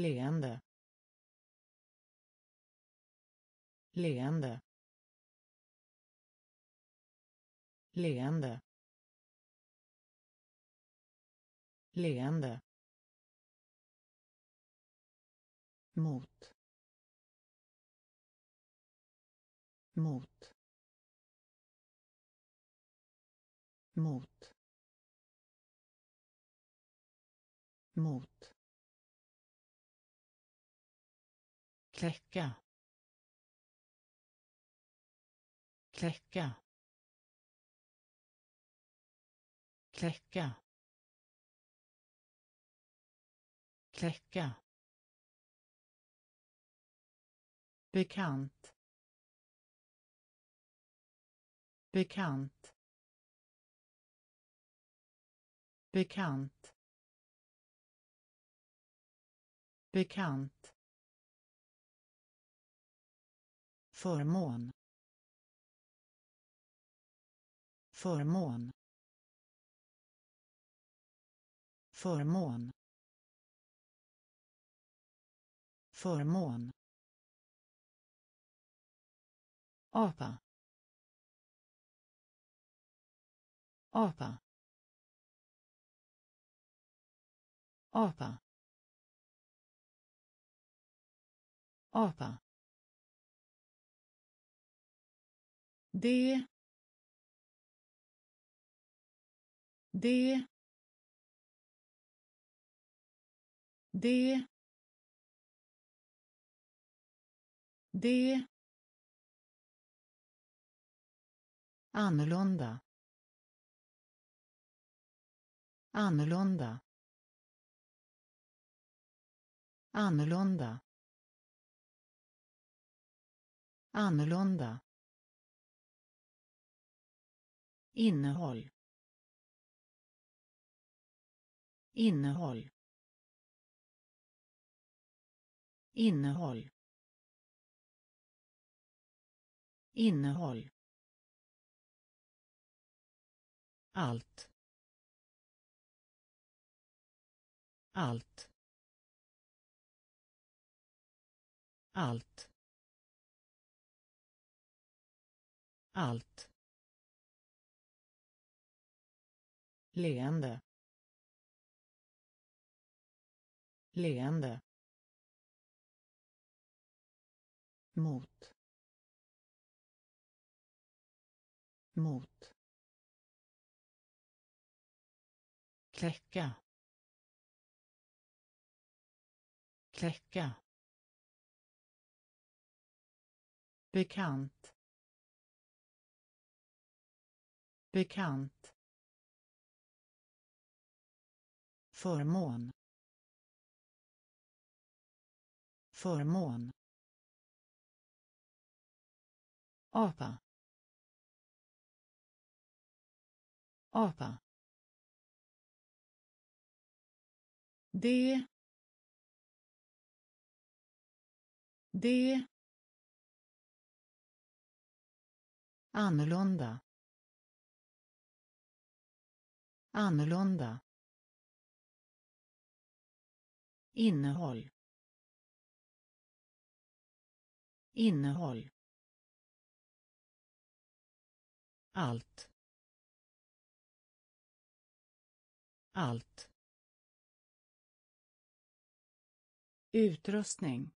leende. Leende. Leende. Leende. Mot. Mot. Mot. Mot. Kläcka. Kläcka. Kläcka. Kläcka. Bekant. Bekant. Bekant. Bekant. Förmån. Förmån. Förmån. Förmån. Apa. Apa. Apa. Apa det. Det. Det. Det. Annorlunda. Annorlunda. Annorlunda. Annorlunda. Innehåll. Innehåll. Innehåll. Innehåll. Allt. Allt. Allt. Allt. Leende. Leende. Mot. Mot. Kläcka. Kläcka. Bekant. Bekant. Förmån. Förmån. Apa. Apa. Det det annorlunda. Annorlunda. Innehåll. Innehåll. Allt. Allt. Utrustning.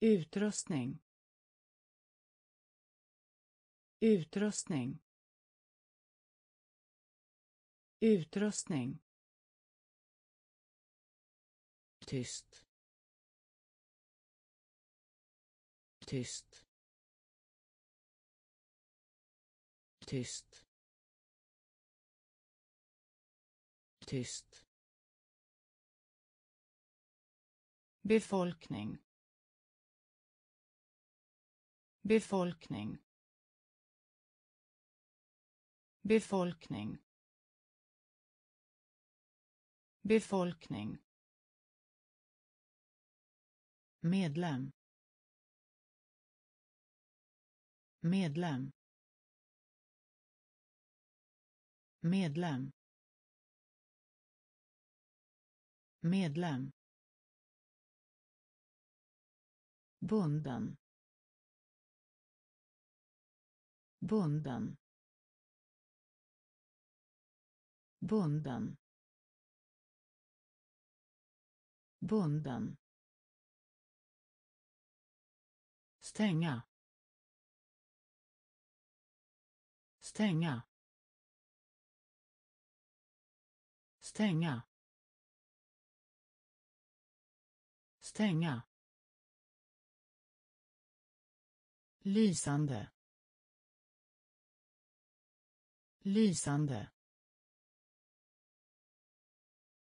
Utrustning. Utrustning. Utrustning tyst. Tyst. Tyst. Tyst. Befolkning. Befolkning. Befolkning. Befolkning medlem. Medlem. Medlem. Medlem. Bunden. Bunden. Bunden. Bunden. Stänga. Stänga. Stänga. Stänga. Lysande. Lysande.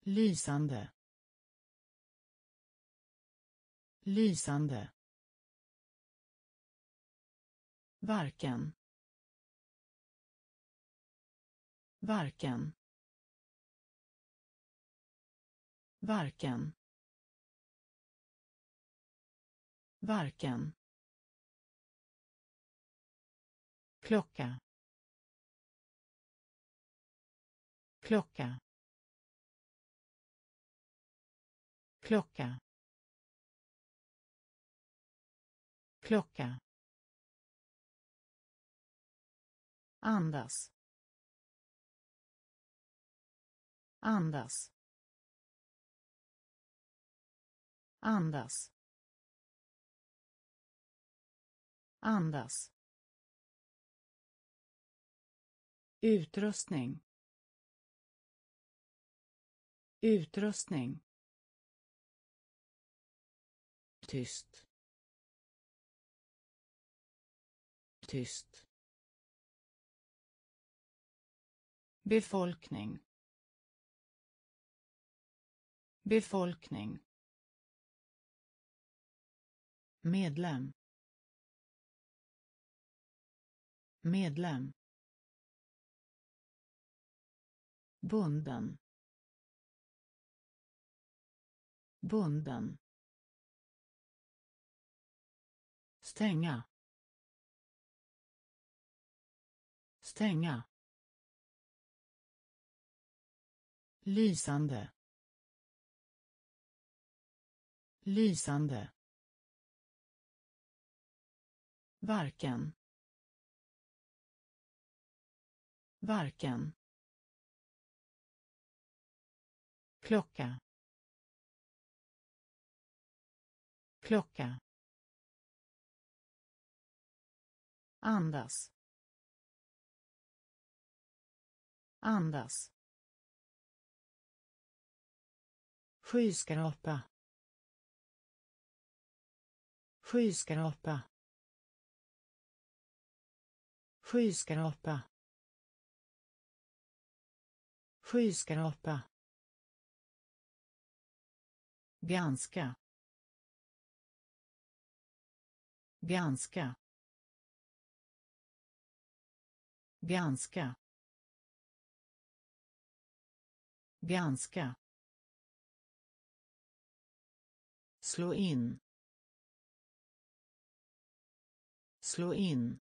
Lysande. Lysande varken. Varken. Varken. Varken. Klocka. Klocka. Klocka. Klocka. Andas. Andas. Andas. Andas. Utrustning. Utrustning. Tyst. Tyst. Befolkning. Befolkning. Medlem. Medlem. Bunden. Bunden. Stänga. Stänga. Lysande. Lysande. Varken. Varken. Klocka. Klocka. Andas. Andas. Skyskrapa. Skyskrapa. Skyskrapa. Skyskrapa. Ganska ganska ganska ganska slå in. Slå in.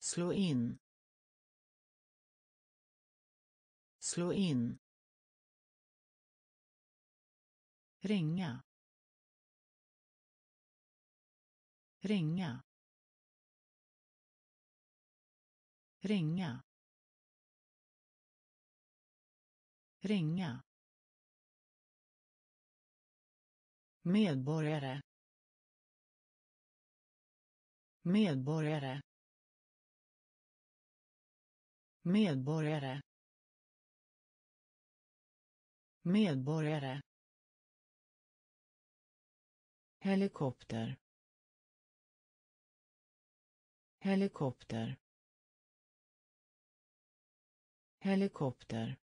Slå in. Slå in. Ringa. Ringa. Ringa. Ringa. Medborgare. Medborgare. Medborgare. Medborgare. Helikopter. Helikopter. Helikopter.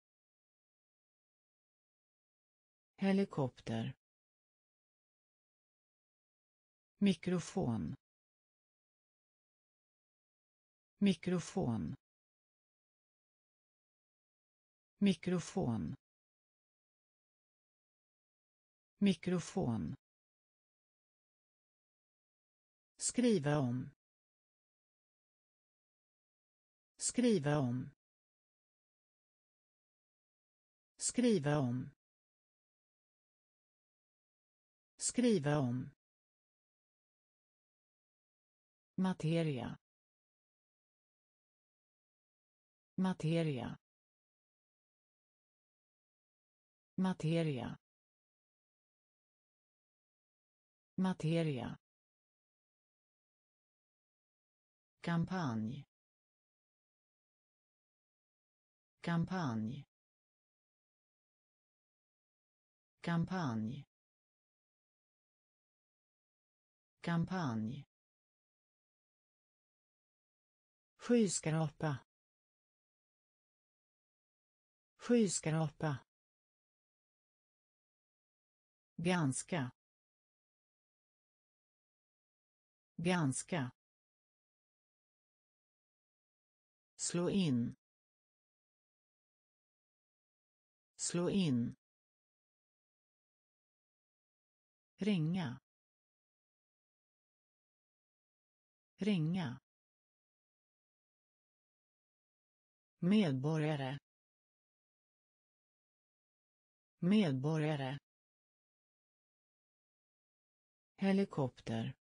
Helikopter mikrofon. Mikrofon. Mikrofon. Mikrofon. Skriva om. Skriva om. Skriva om. Skriva om. Materia. Materia. Materia. Materia. Kampanj. Kampanj. Kampanj. Kampanj. Skyskrapa. Skyskrapa. Ganska. Ganska. Slå in. Slå in. ringa ringa medborgare. Medborgare. Helikopter.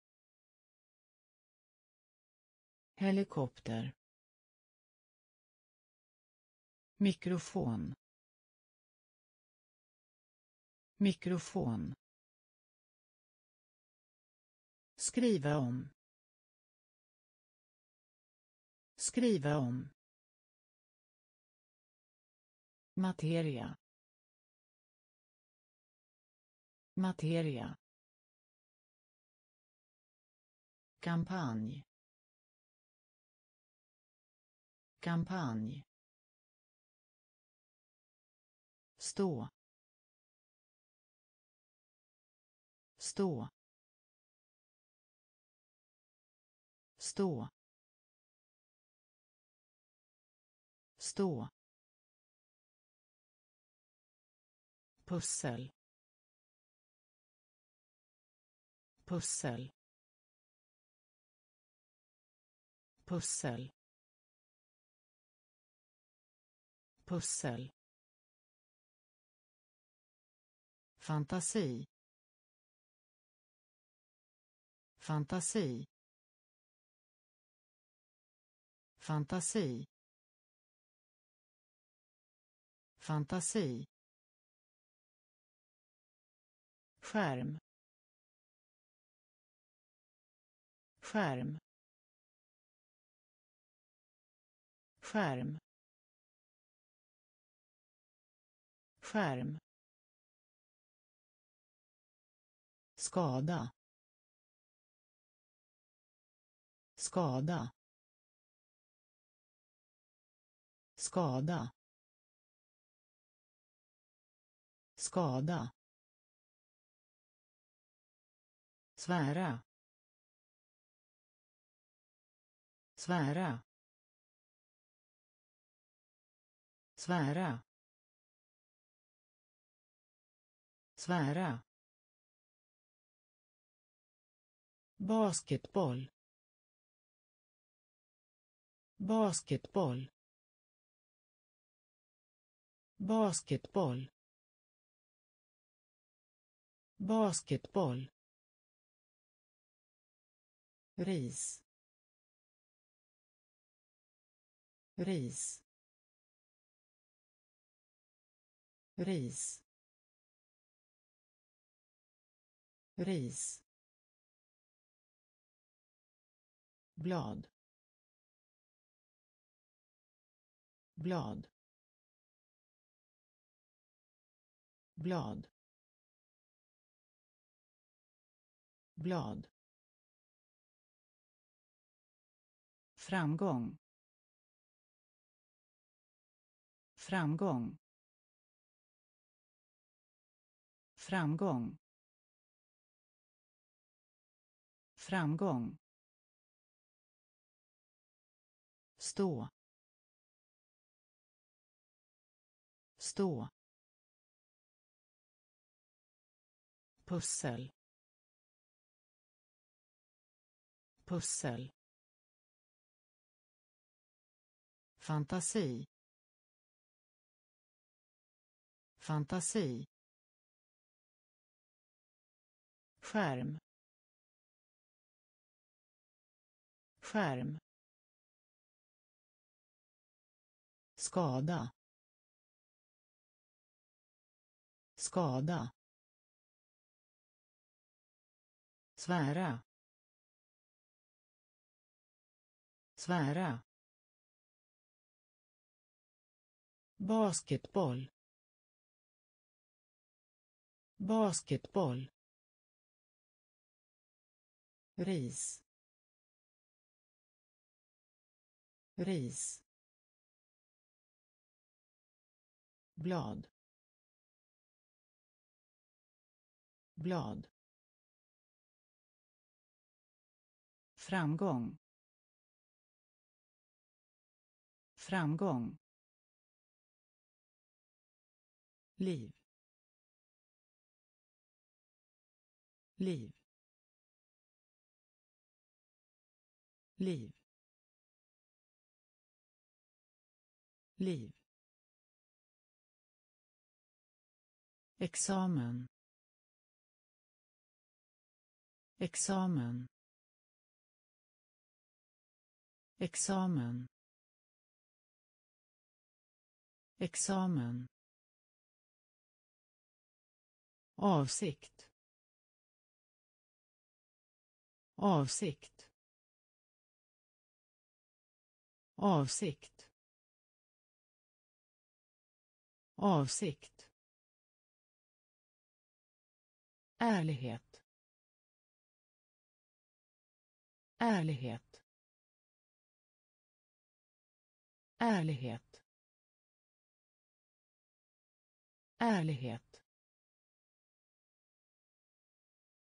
Helikopter. Mikrofon. Mikrofon. Skriva om. Skriva om. Materia. Materia. Kampanj. Kampanj. Stå. Stå. Stå. Stå. Pussel. Pussel. Pussel. Pussel. Fantasi. Fantasi. Fantasi. Fantasi. Skärm. Skärm. Skärm. Skärm. Skada. Skada. Skada. Skada. Svära. Svära. Svära. Svära. Basketboll. Basketboll. Basketboll. Basketboll ris ris ris ris blad. Blad. Blad. Blad. Framgång. Framgång. Framgång. Framgång. Stå. Stå. Pussel. Pussel. Fantasi. Fantasi. Skärm. Skärm. Skada. Skada. Svära. Svära. Basketboll. Basketboll. Ris. Ris. Blad. Blad. Framgång. Framgång. Liv. Liv. Liv. Liv. Examen. Examen. Examen. Examen. Avsikt. Avsikt. Avsikt. Avsikt. Ärlighet. Ärlighet. Ärlighet. Ärlighet.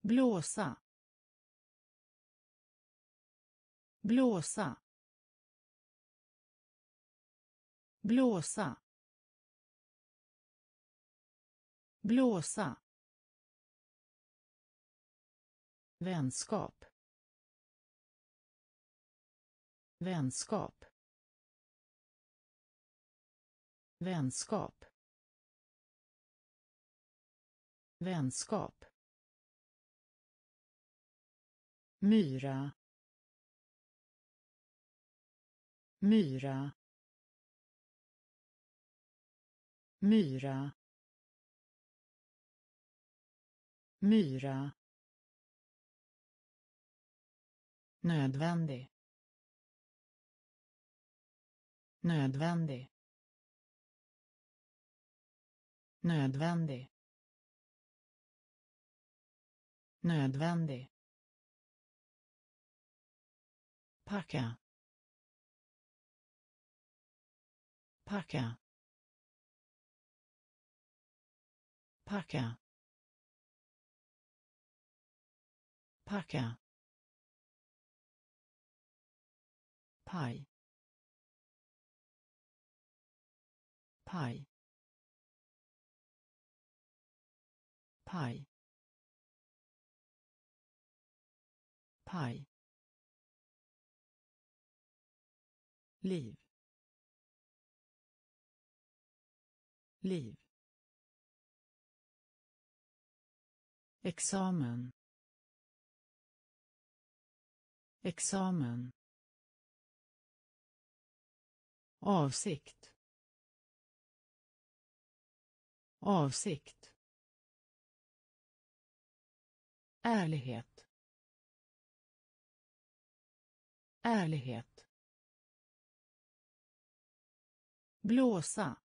Blåsa. Blåsa. Blåsa. Blåsa. Vänskap. Vänskap. Vänskap. Vänskap. Myra. Myra. Myra. Myra. Nödvändig. Nödvändig. Nödvändig. Nödvändig. Packa. Packa. Packa. Packa. Paj paj paj paj liv. Liv. Examen. Examen. Avsikt. Avsikt. Ärlighet. Ärlighet. Blåsa.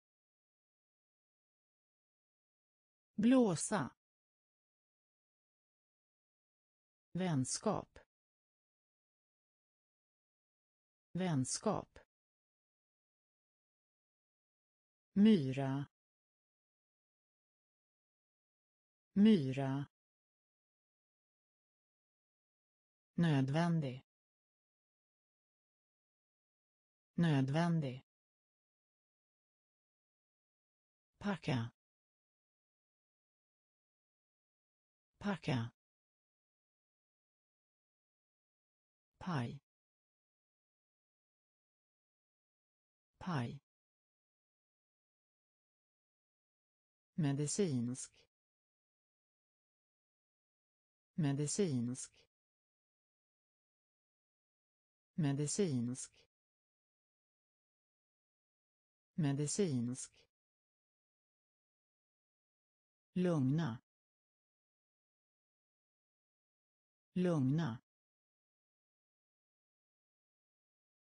Blåsa. Vänskap. Vänskap. Myra. Myra. Nödvändig. Nödvändig. Packa. Packa. Paj. Paj. Medicinsk. Medicinsk. Medicinsk. Medicinsk lugna. Lugna.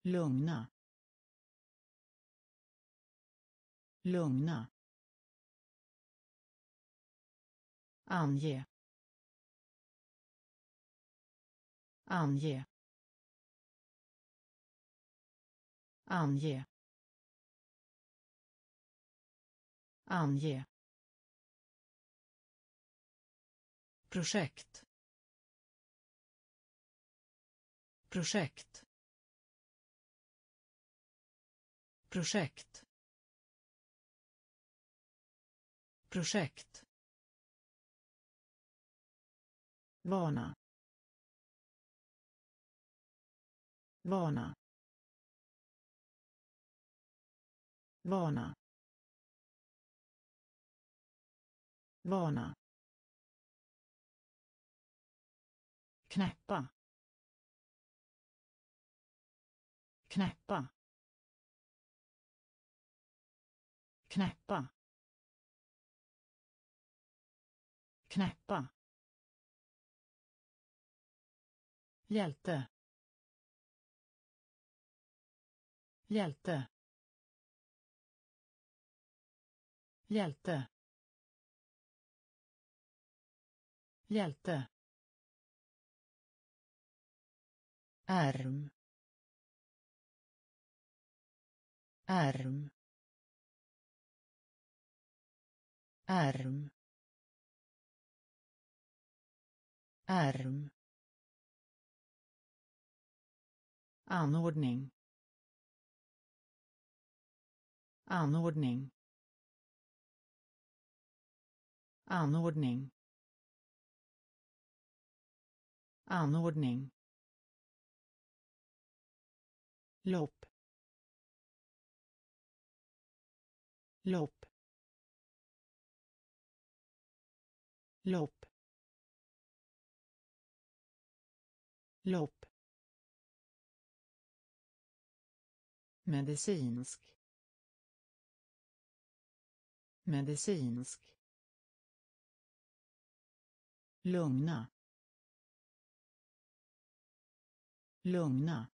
Lugna. Lugna. Ange. Ange. Ange. Ange. Projekt. Projekt. Projekt. Projekt. Vana. Vana. Vana. Vana. Knäppa. Knäppa. Knäppa. Knäppa. Hjälte. Hjälte. Hjälte. Hjälte. Arm. Arm. Arm. Arm. anordning anordning anordning anordning lopp lopp lopp lopp medicinsk. Medicinsk. Lugna. Lugna.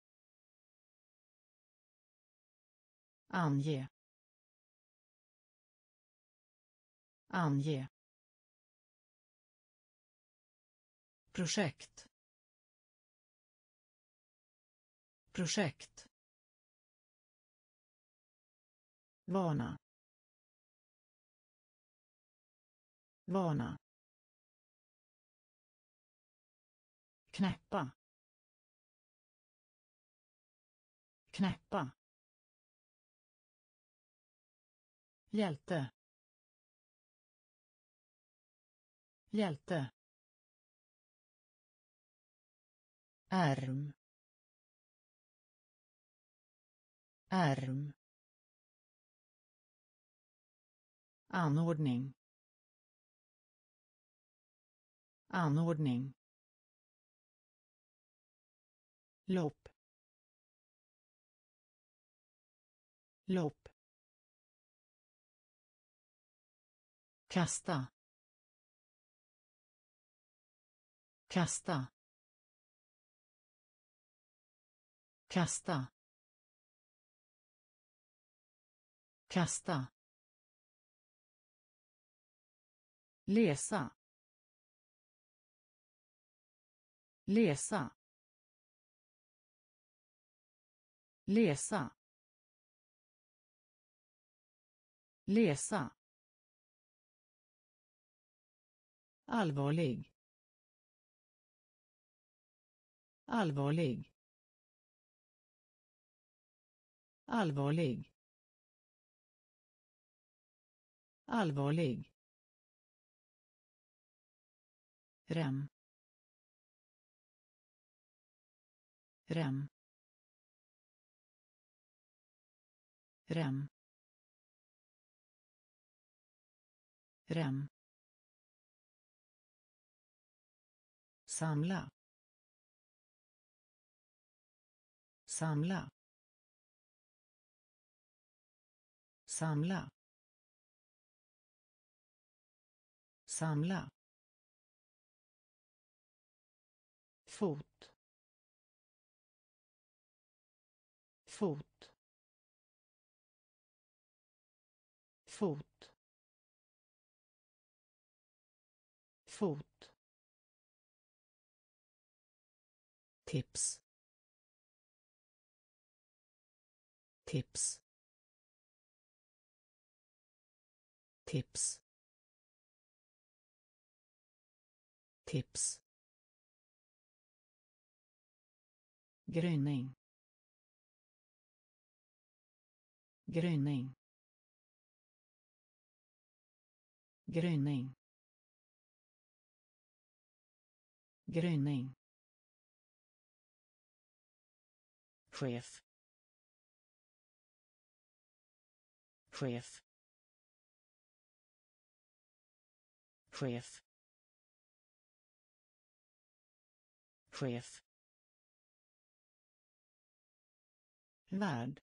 Ange. Ange. Projekt. Projekt. Vana. Vana. Knäppa. Knäppa. Hjälte. Hjälte. Arm. Arm. anordning. Anordning. Lopp. Lopp. Kasta. Kasta. Kasta. Kasta. Läsa. Läsa. Läsa. Läsa. Allvarlig. Allvarlig. Allvarlig. Allvarlig. Rem. Rem. Rem. Rem. Samla. Samla. Samla. Samla. Fot. Fot. Fot. Fot. Tips. Tips. Tips. Tips. Gryning. Gryning. Gryning. Gryning. Chef chef chef chef värld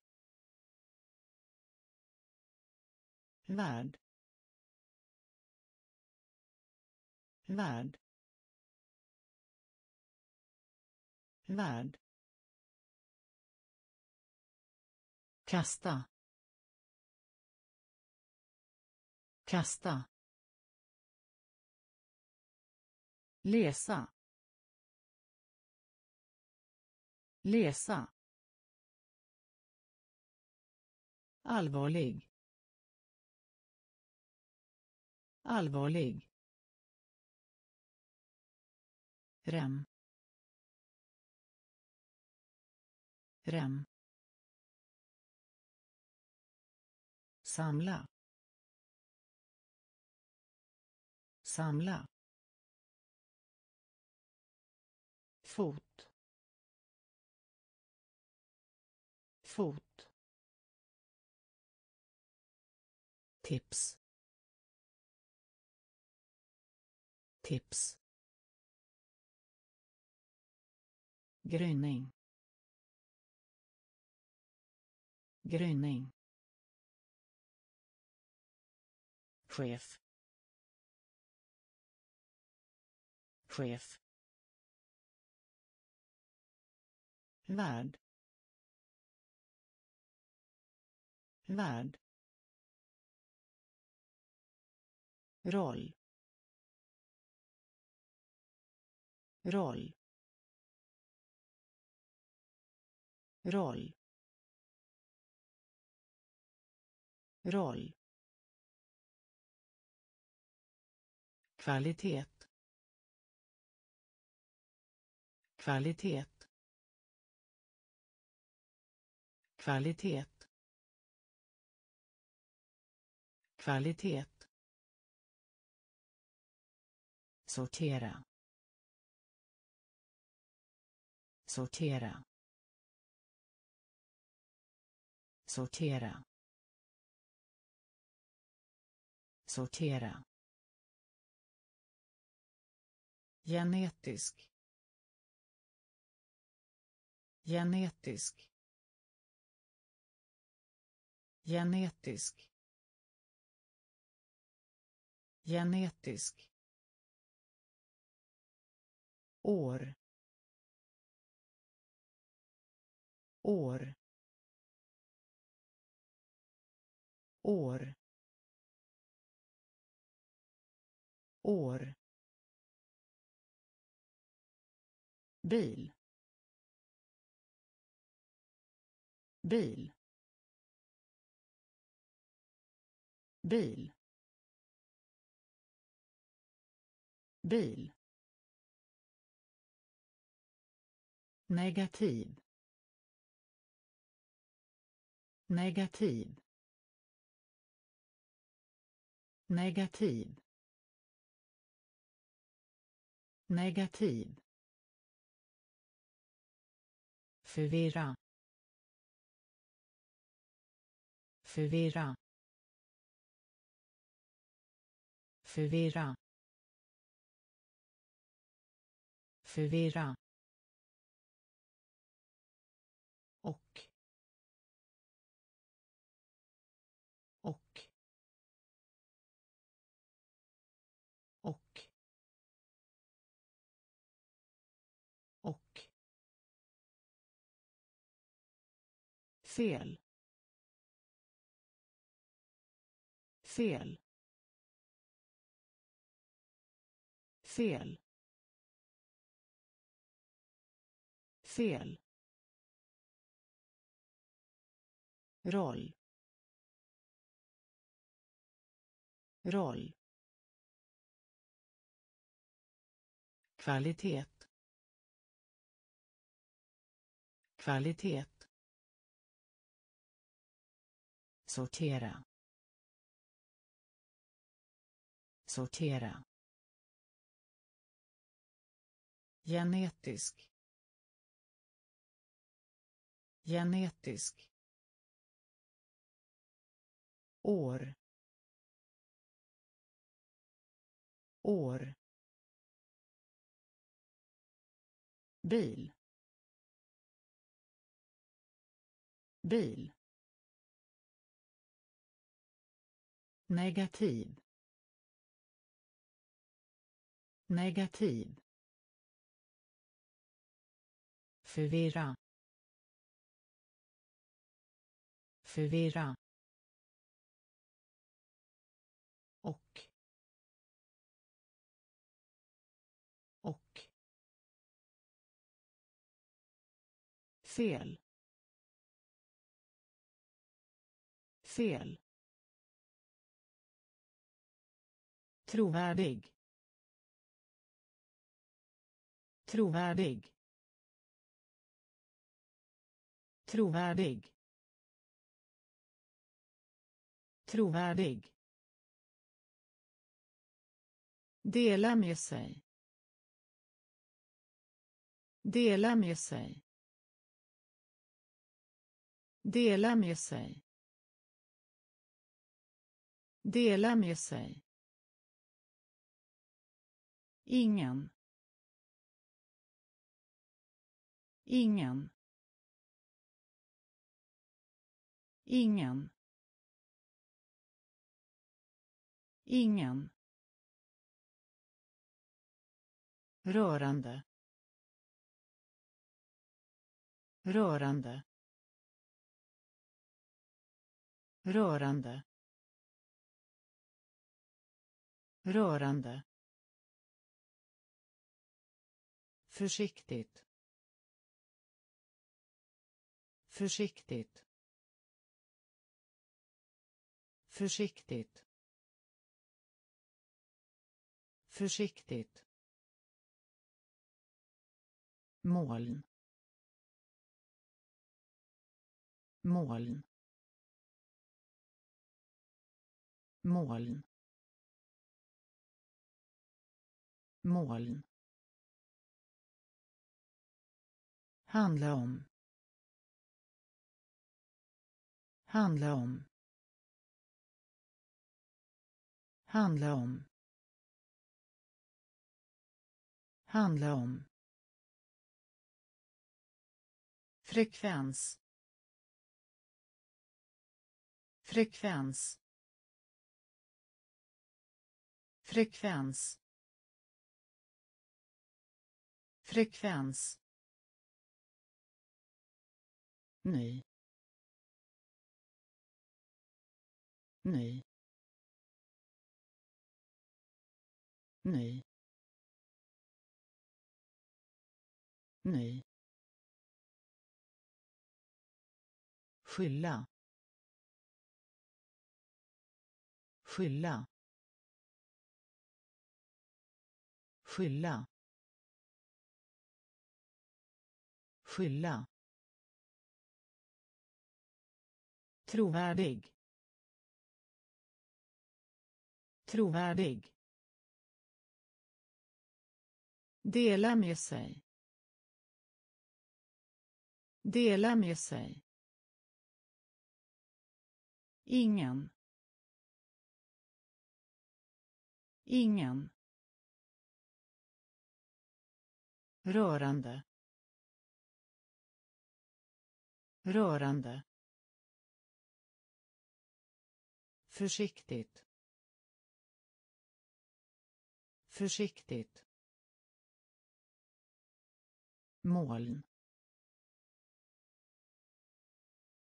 värld värld värld kasta. Kasta. Läsa. Läsa. Allvarlig. Allvarlig. Rem. Rem. Samla. Samla. Fot. Fot. Tips. Tips. Gryning. Gryning. Chef. Chef. Värld värld roll. Roll. Roll. Roll. Kvalitet. Kvalitet. Kvalitet. Kvalitet. Sortera. Sortera. Sortera. Sortera. Genetisk. Genetisk. Genetisk. Genetisk. År. År. År. År. Bil. Bil. Bil. Bil. Negativ. Negativ. Negativ. Negativ. Förvirra förvirra förvirra förvirra fel. Fel. Fel. Fel. Roll. Roll. Kvalitet. Kvalitet. Sortera. Sortera. Genetisk. Genetisk. År. År. Bil. Bil. Negativ. Negativ. Förvirra. Förvirra. Och. Och. Fel. Fel. Trovärdig. Trovärdig. Trovärdig. Trovärdig. Dela med sig. Dela med sig. Dela med sig. Dela med sig ingen. Ingen. Ingen. Ingen. Rörande. Rörande. Rörande. Rörande. Försiktigt. Försiktigt. Försiktigt. Försiktigt. Moln. Moln. Moln. Moln. Handla om. Handla om. Handla om. Handla om. Frekvens. Frekvens. Frekvens. Frekvens ny ny ny ny skylla. Skylla. Skylla. Skylla. Trovärdig. Trovärdig. Dela med sig. Dela med sig. Ingen. Ingen. Rörande. Rörande. Försiktigt. Försiktigt. Moln.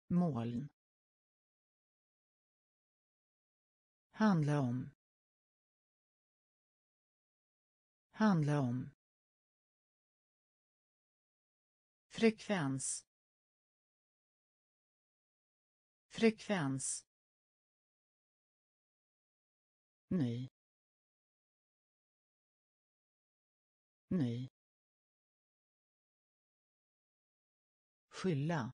Moln. Handla om. Handla om. Frekvens. Frekvens ny ny skylla.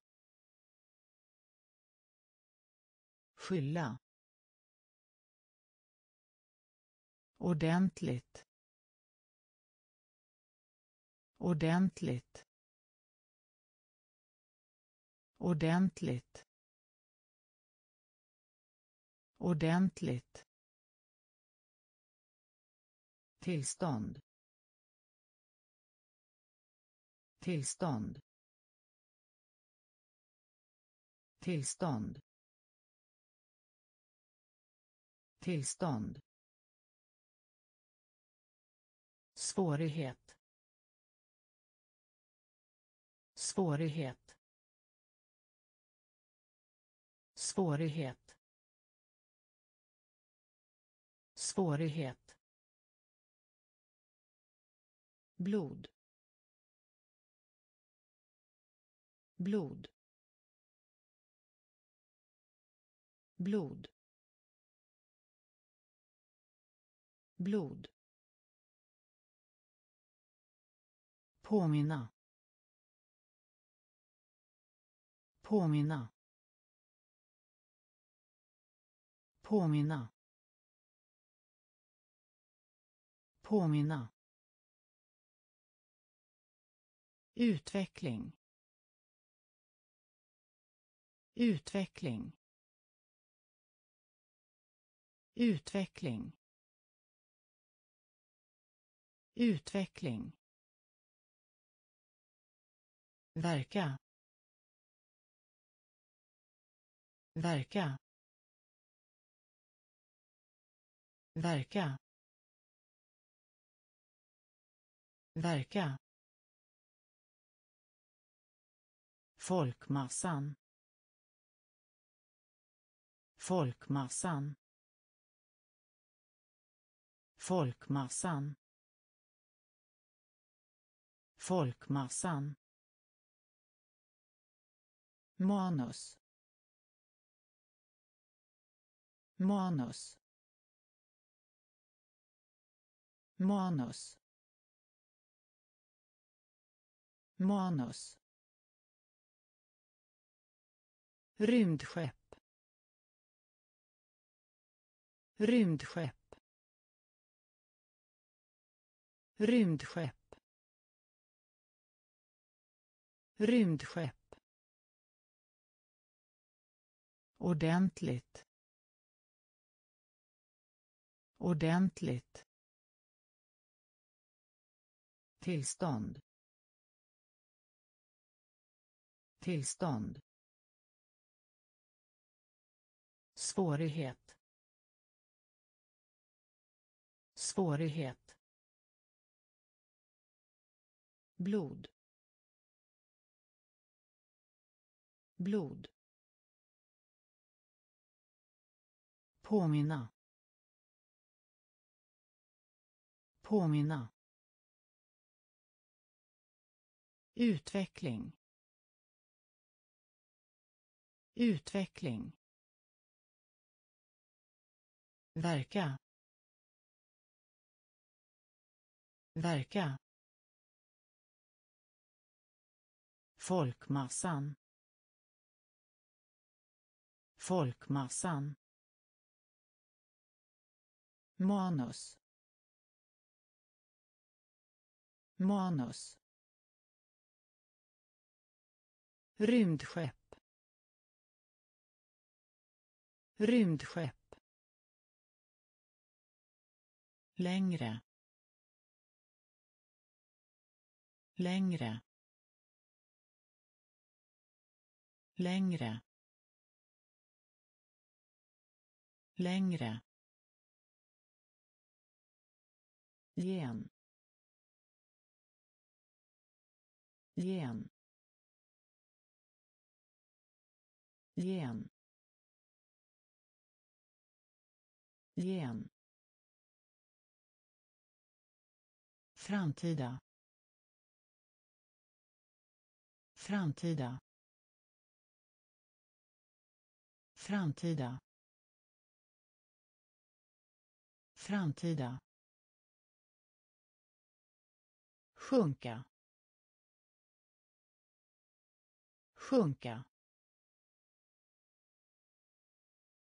Skylla. Ordentligt. Ordentligt. Ordentligt. Ordentligt tillstånd. Tillstånd. Tillstånd. Tillstånd. Svårighet. Svårighet. Svårighet. Svårighet. Blod. Blod. Blod. Blod. Påminna. Påminna. Påminna. Påminna. Utveckling. Utveckling. Utveckling. Utveckling. Verka. Verka. Verka. Verka. Folkmassan. Folkmassan. Folkmassan. Folkmassan. Manus. Manus. Manus. Manus. Rymdskepp. Rymdskepp. Rymdskepp. Rymdskepp. Ordentligt. Ordentligt. Tillstånd. Tillstånd. Svårighet. Svårighet. Blod. Blod. Påminna. Påminna. Utveckling. Utveckling verka. Verka. Folkmassan. Folkmassan. Manus. Manus. Rymdskepp. Rymdskepp. Längre. Längre. Längre. Längre. Gen. Gen. Gen. Gen. framtida. Framtida. Framtida. Framtida. Sjunka. Sjunka.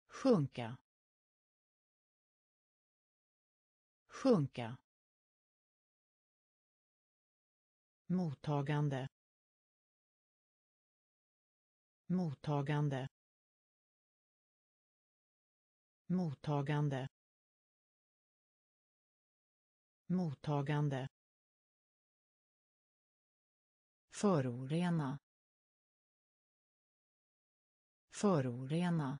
Sjunka. Sjunka. Mottagande. Mottagande. Mottagande. Mottagande. Förorena. Förorena.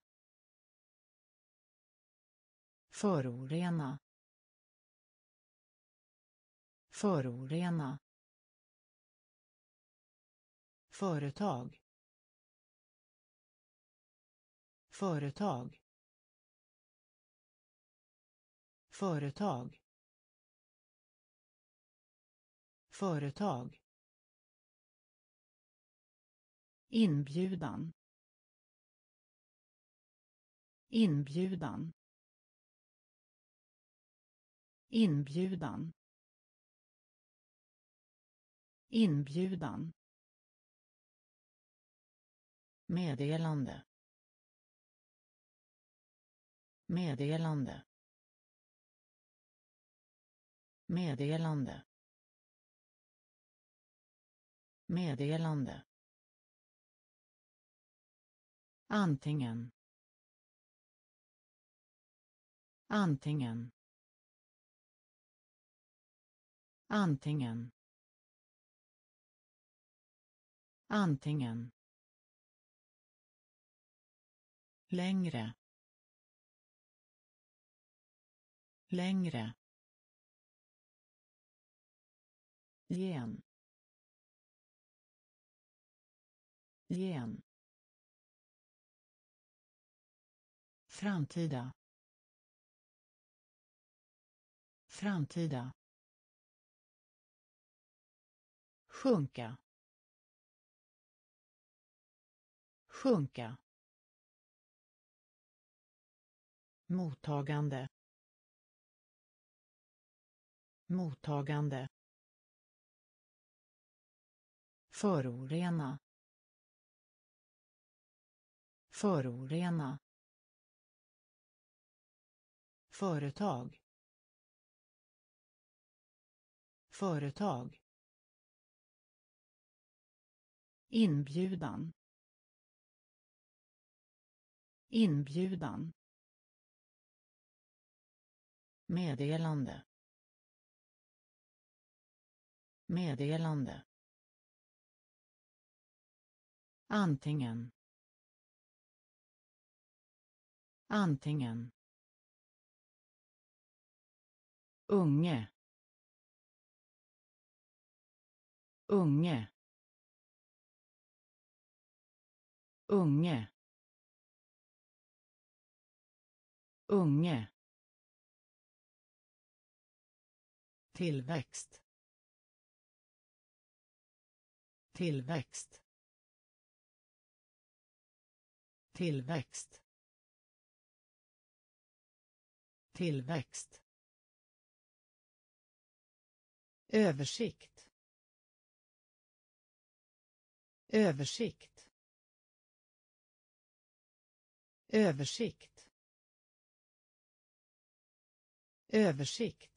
Förorena. Förorena företag. Företag. Företag. Företag. Inbjudan. Inbjudan. Inbjudan. Inbjudan meddelande. Meddelande. Meddelande. Meddelande. Antingen. Antingen. Antingen. Antingen. Längre. Längre. Gen. Gen. Framtida. Framtida. Sjunka. Sjunka. Mottagande. Mottagande. Förorena. Förorena. Företag. Företag. Inbjudan. Inbjudan meddelande. Meddelande. Antingen. Antingen. Unge. Unge. Unge. Unge. Tillväxt. Tillväxt. Tillväxt. Tillväxt. Översikt. Översikt. Översikt. Översikt.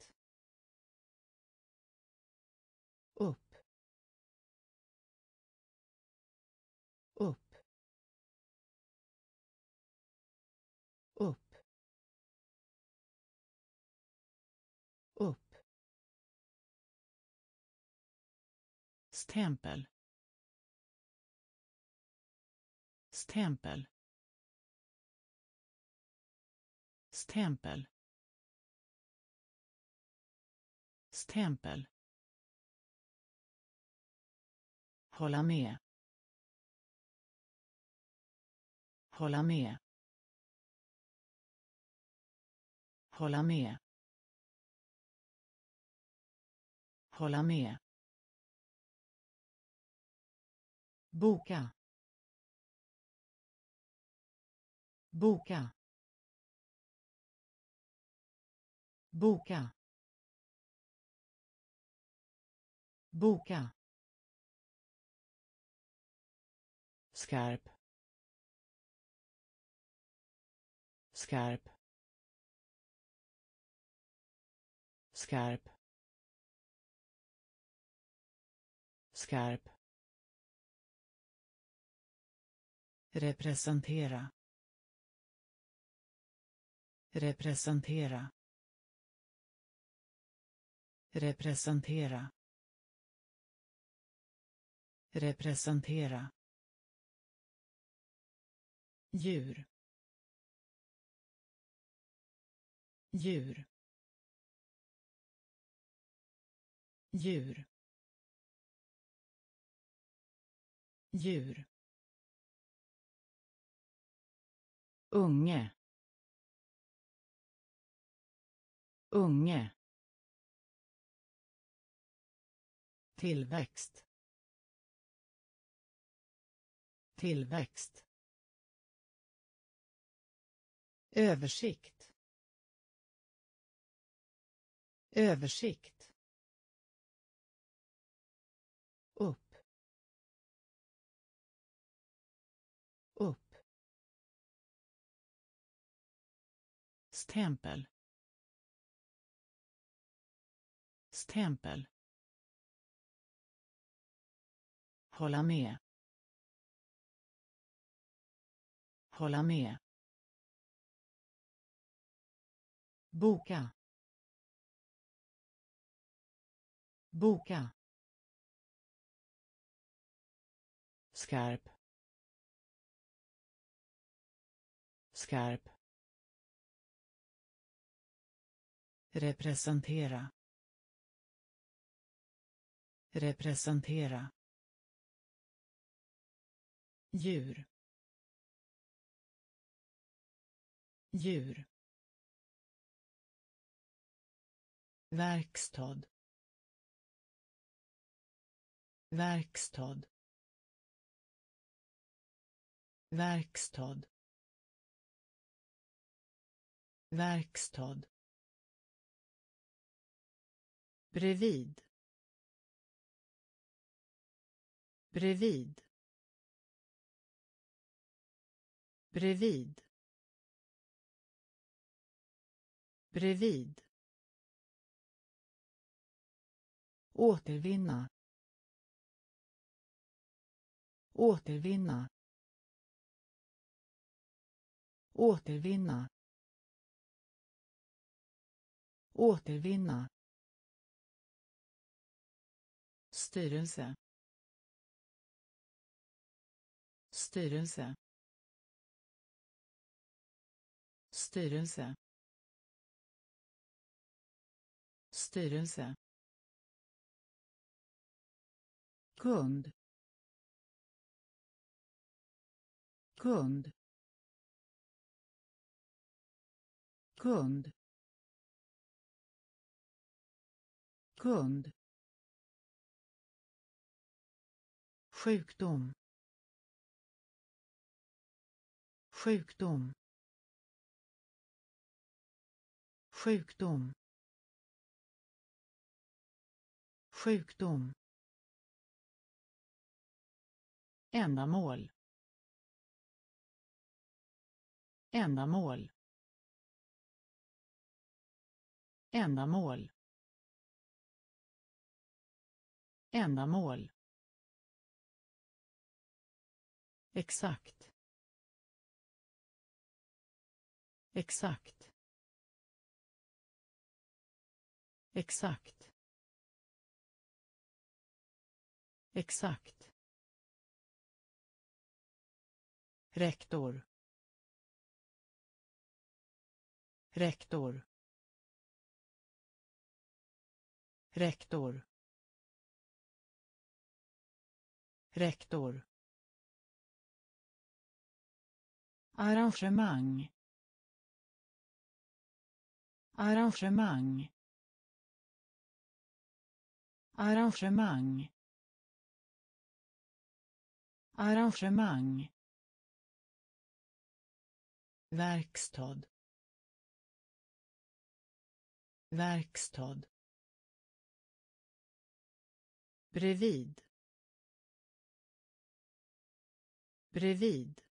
Stämpel. Stämpel. Stämpel. Stämpel. Hålla med. Hålla med. Hålla med. Hålla med. Boka. Boka. Boka. Boka. Skarp. Skarp. Skarp. Skarp. Representera. Representera. Representera. Representera. Djur. Djur. Djur. Djur. Unge. Unge. Tillväxt. Tillväxt. Översikt. Översikt. Stämpel. Stämpel. Hålla med. Hålla med. Boka. Boka. Skarp. Skarp. Representera. Representera. Djur. Djur. Verkstad. Verkstad. Verkstad. Verkstad. Bredvid. Bredvid. Bredvid. Bredvid. Återvinna. Återvinna. Återvinna. Återvinna. Styrelse. Styrelse. Styrelse. Styrelse. Kund. Kund. Kund. Kund. Sjukdom. Sjukdom. Sjukdom. Sjukdom. Ändamål. Ändamål. Ändamål. Ändamål. Exakt exakt exakt Exakt. Rektor. Rektor. Rektor. Rektor. Arrangemang. Arrangemang. Arrangemang. Arrangemang. Verkstad. Verkstad. Bredvid. Bredvid.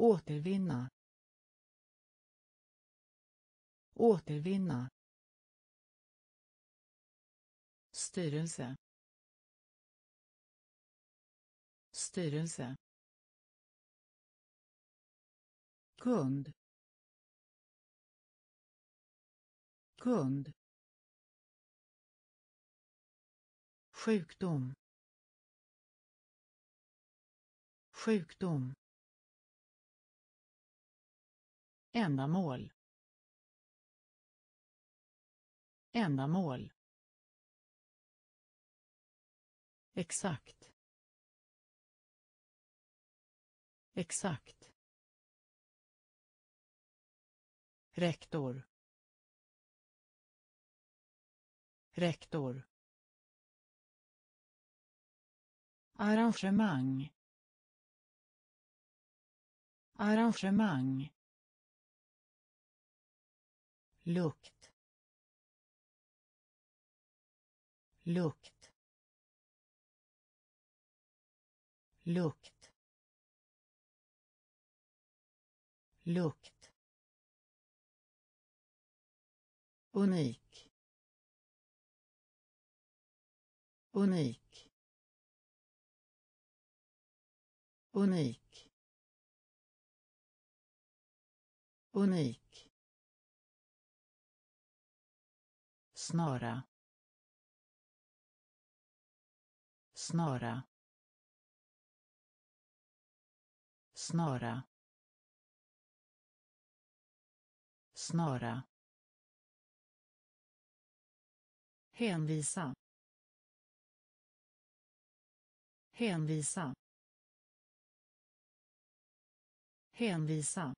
Återvinna. Återvinna. Styrelse. Styrelse. kund kund sjukdom sjukdom ändamål. Ändamål. Exakt. Exakt. Rektor. Rektor. Arrangemang. Arrangemang lukt. Lukt. Lukt. Lukt. Unik. Unik. Unik. Unik. Snara. Snara. Snara. Snara. Hänvisa. Hänvisa. Hänvisa.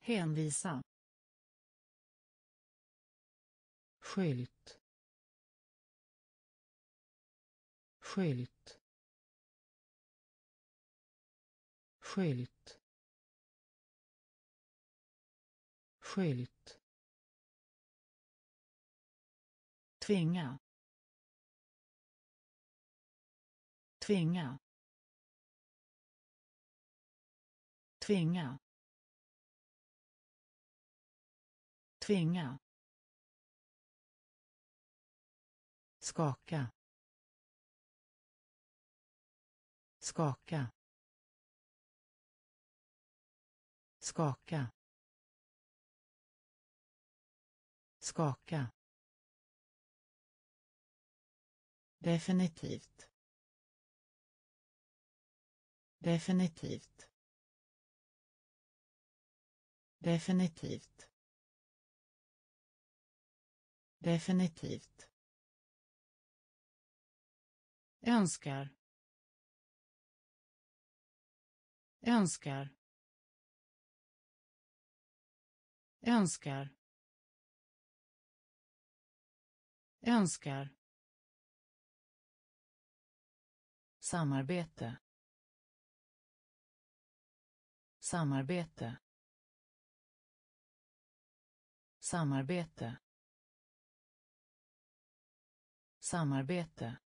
Hänvisa. Skylt. Skylt. Skylt. Skylt. Tvinga. Tvinga. Tvinga. Tvinga. Skaka. Skaka. Skaka. Skaka. Definitivt. Definitivt. Definitivt. Definitivt önskar. Önskar. Önskar. Önskar. Samarbete. Samarbete. Samarbete. Samarbete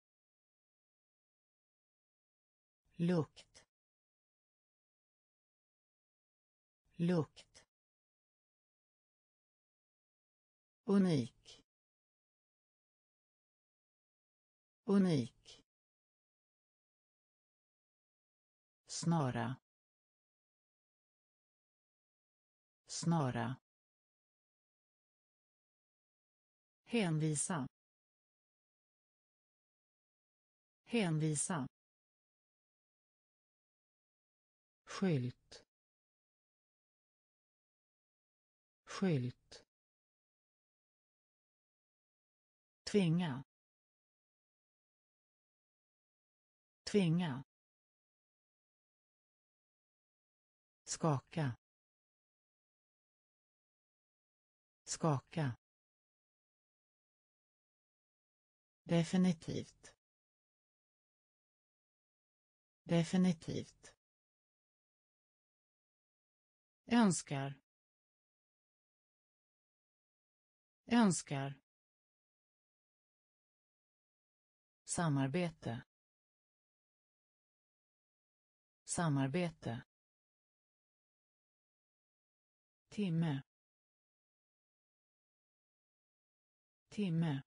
lukt. Lukt. Unik. Unik. Snara. Snara. Hänvisa. Hänvisa. Skylt. Skylt. Tvinga. Tvinga. Skaka. Skaka. Definitivt. Definitivt önskar. Önskar. Samarbete. Samarbete. Timme. Timme.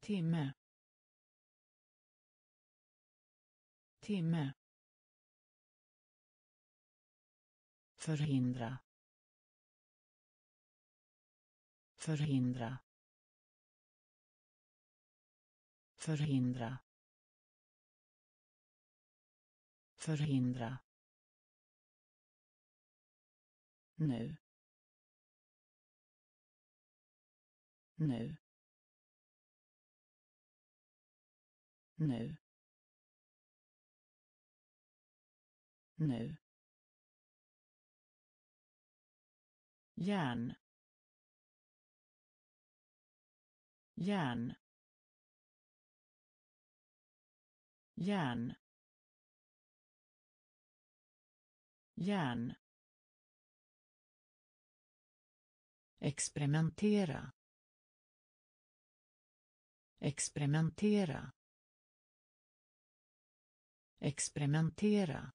Timme. Timme. Förhindra förhindra förhindra förhindra. Nu nu nu nu. Järn. Järn. Järn. Järn. Experimentera. Experimentera. Experimentera.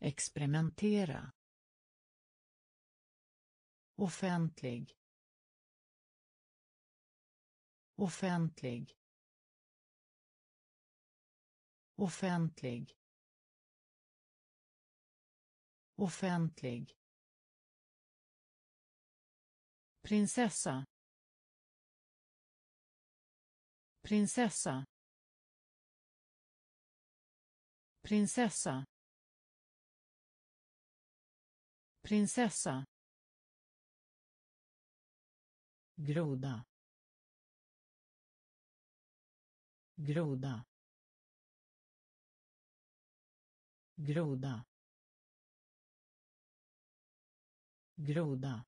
Experimentera offentlig. Offentlig. Offentlig. Offentlig. Prinsessa. Prinsessa. Prinsessa. Prinsessa groda groda groda groda.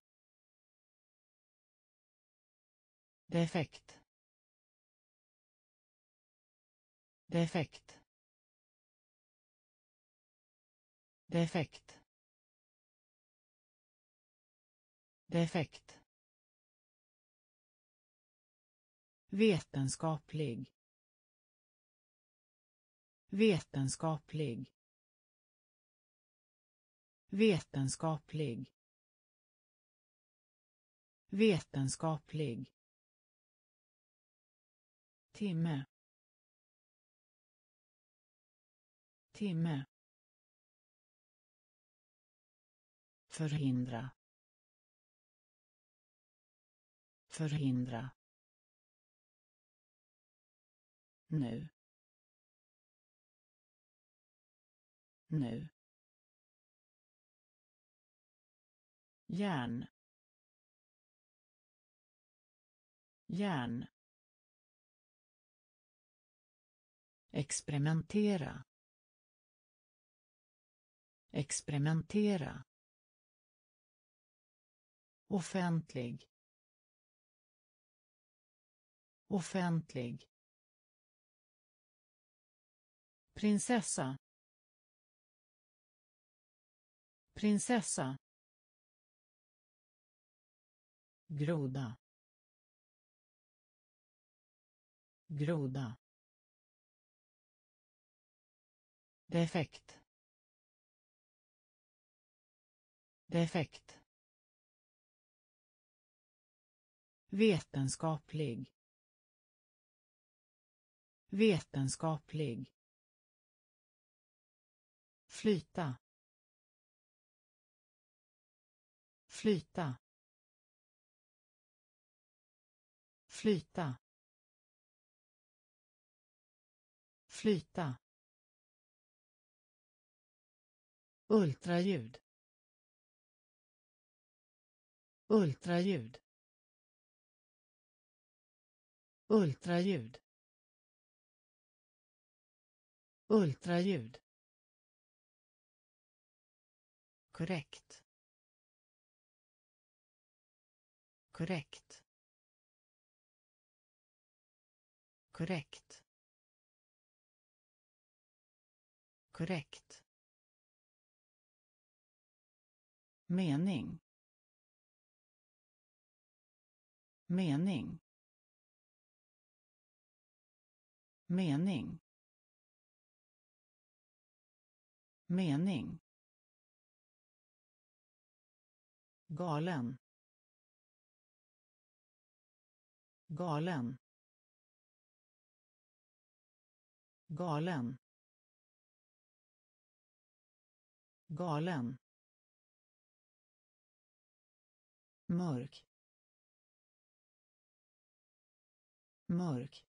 Defekt. Defekt. Defekt. Defekt. Vetenskaplig. Vetenskaplig. Vetenskaplig. Vetenskaplig. Timme. Timme. Förhindra. Förhindra. Nu. Nu. Järn. Järn. Experimentera. Experimentera. Offentlig. Offentlig prinsessa. Prinsessa. Groda. Groda. Defekt. Defekt. Vetenskaplig. Vetenskaplig flyta. Flyta. Flyta. Flyta. Ultraljud. Ultraljud. Ultraljud. Ultraljud. Korrekt. Korrekt. Korrekt. Korrekt. Mening. Mening. Mening. Mening. Galen. Galen. Galen. Galen. Mörk. Mörk.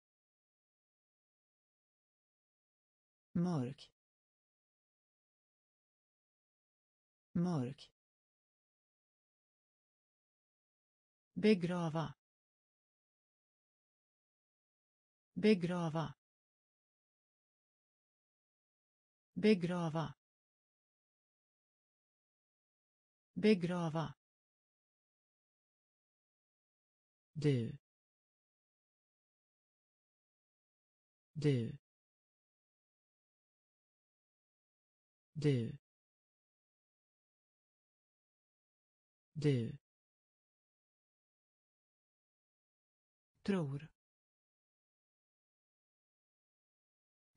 Mörk. Mörk. Begrava. Begrava. Begrava. Begrava. Du. Du. Du. Du. Tror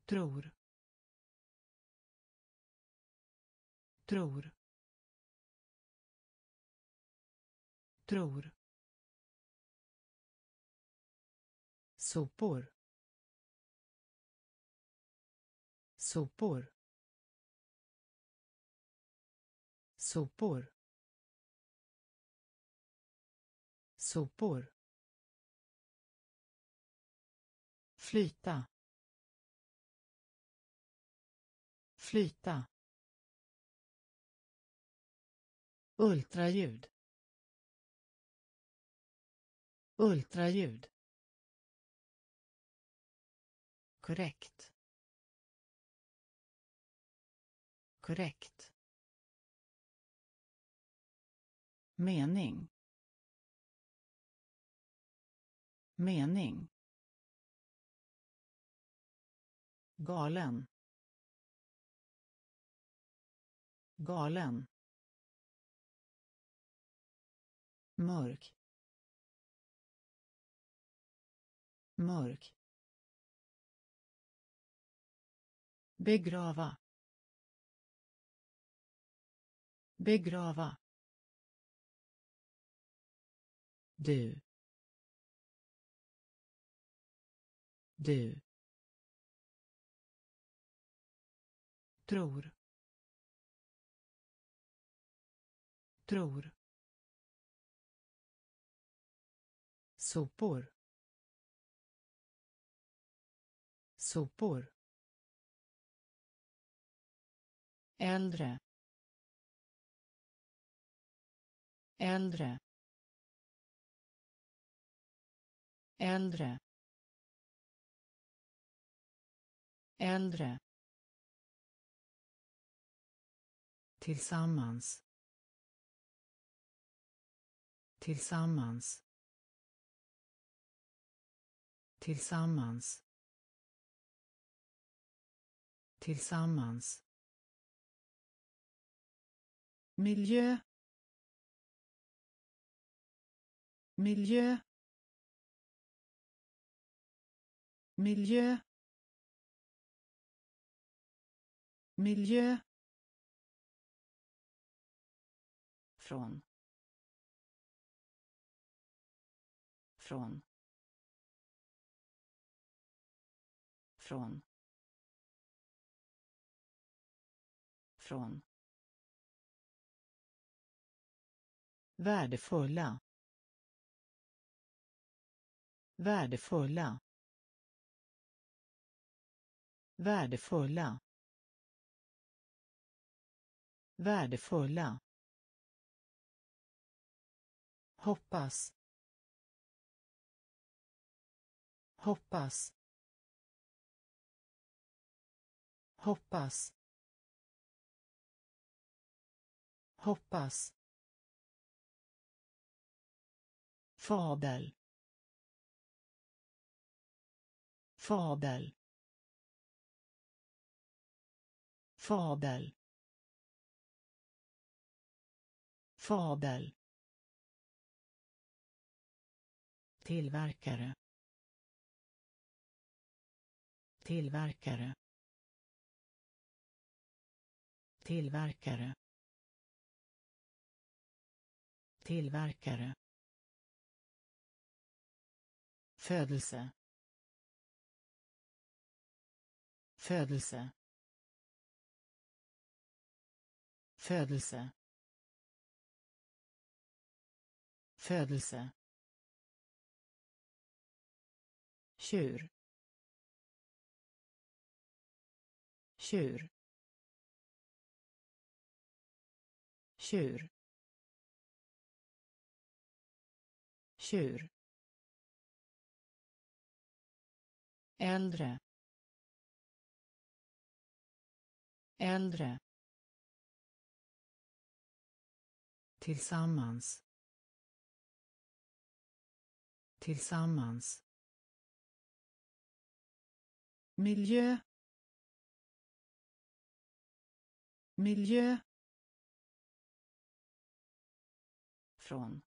tror tror tror sopor. Sopor. Sopor. Sopor flyta. Flyta. Ultraljud. Ultraljud. Korrekt. Korrekt. Mening. Mening. Galen. Galen. Mörk. Mörk. Begrava. Begrava. Du. Du. Tror. Tror. Sopor. Sopor. Äldre. Äldre. Äldre. Äldre. Tillsammans. Tillsammans. Tillsammans. Tillsammans. Miljö. Miljö. Miljö. Miljö. Från från från från. Värdefulla. Värdefulla. Värdefulla. Värdefulla hoppas. Hoppas. Hoppas. Hoppas. Fabel. Fabel. Fabel. Fabel. Tillverkare. Tillverkare. Tillverkare. Tillverkare. Födelse. Födelse. Födelse. Födelse. Tjur. Tjur. Tjur. Tjur. Äldre. Äldre. Tillsammans. Tillsammans miljö. Miljö. Från.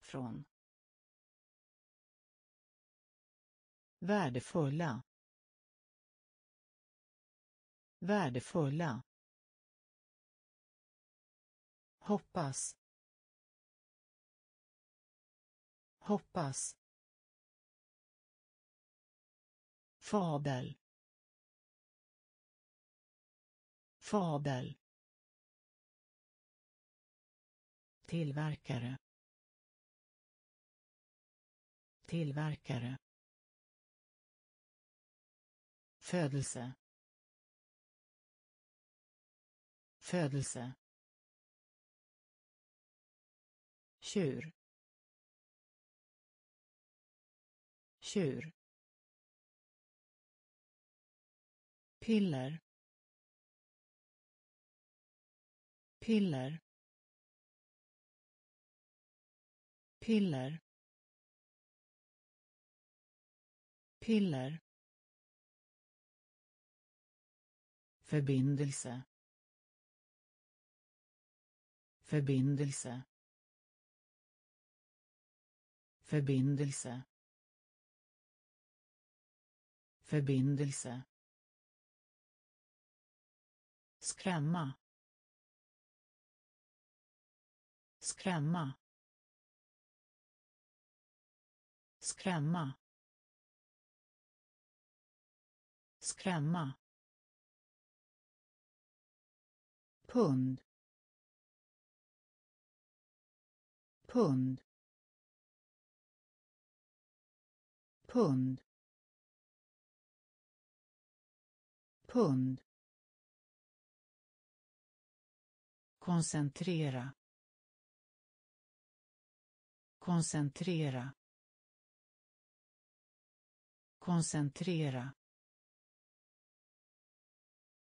Från. Värdefulla. Värdefulla. Hoppas. Hoppas fabel. Fabel. Tillverkare. Tillverkare. Födelse. Födelse. Tjur. Tjur. Piller. Piller. Piller. Piller. Förbindelse. Förbindelse. Förbindelse. Förbindelse skrämma. Skrämma. Skrämma. Skrämma. Pund. Pund. Pund. Pund. Koncentrera. Koncentrera. Koncentrera.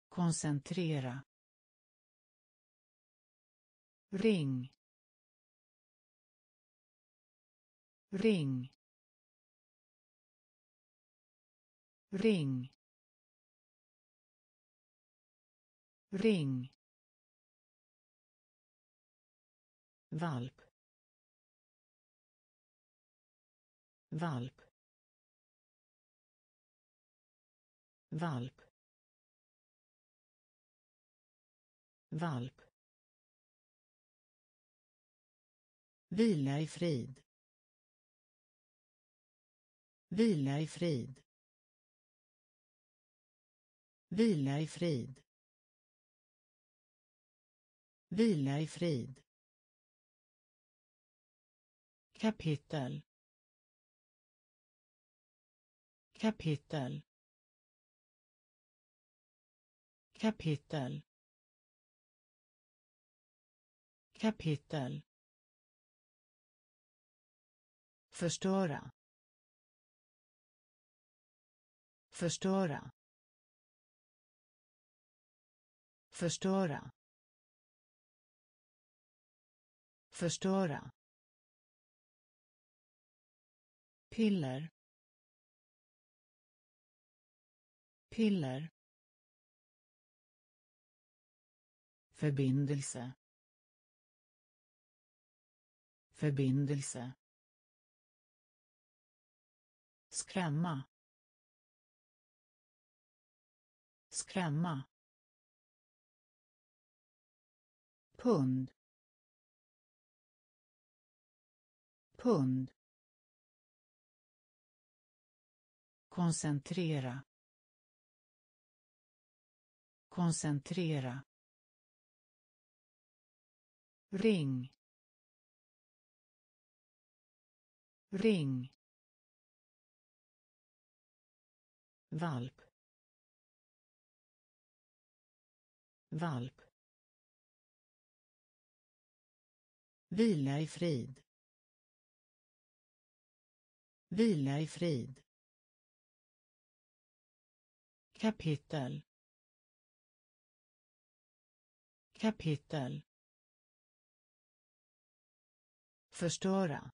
Koncentrera. Ring. Ring. Ring. Ring. Valp valp valp valp. Vila i frid. Vila i frid. Vila i frid. Vila i frid. Kapitel. Kapitel. Kapitel. Kapitel. Förstöra. Förstöra. Förstöra. Förstöra. Piller. Piller. Förbindelse. Förbindelse. Skrämma. Skrämma. Pund. Pund. Koncentrera. Koncentrera. Ring. Ring. Valp. Valp. Vila i frid. Vila i frid kapitel. Kapitel. Förstöra.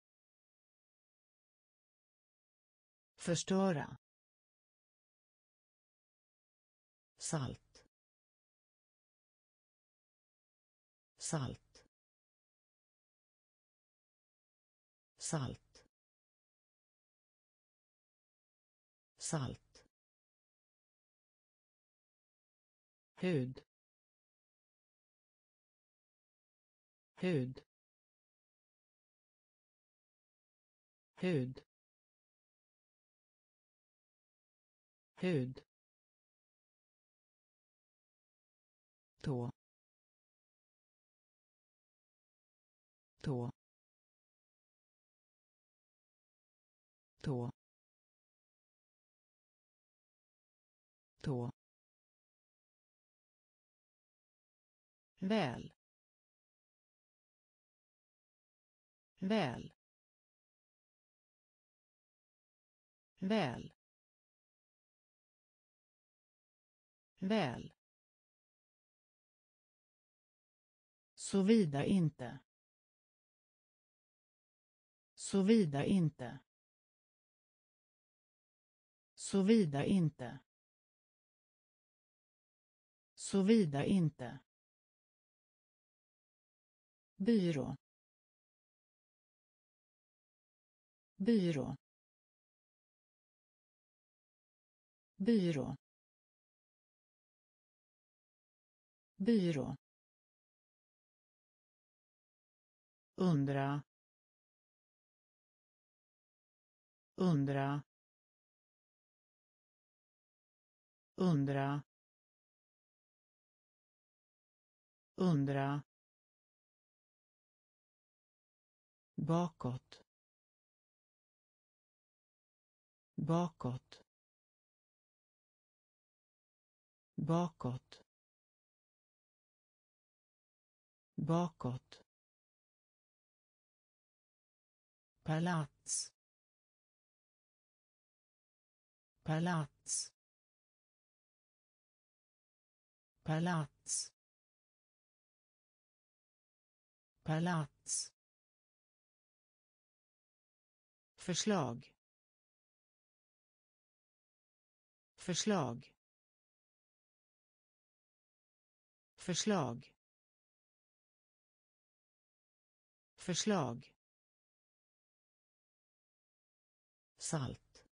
Förstöra. Salt. Salt. Salt. Salt. Hud. Hud. Hud. Hud. Tå. Tå. Tå. Tå väl väl väl väl Såvida inte. Såvida inte. Såvida inte. Såvida inte. Byrå. Byrå. Byrå. Byrå. undra undra undra undra bakåt. Bakåt. Bakåt. Bakåt. Palats. Palats. Palats. Palats. Förslag. Förslag. Förslag. Förslag. Salt.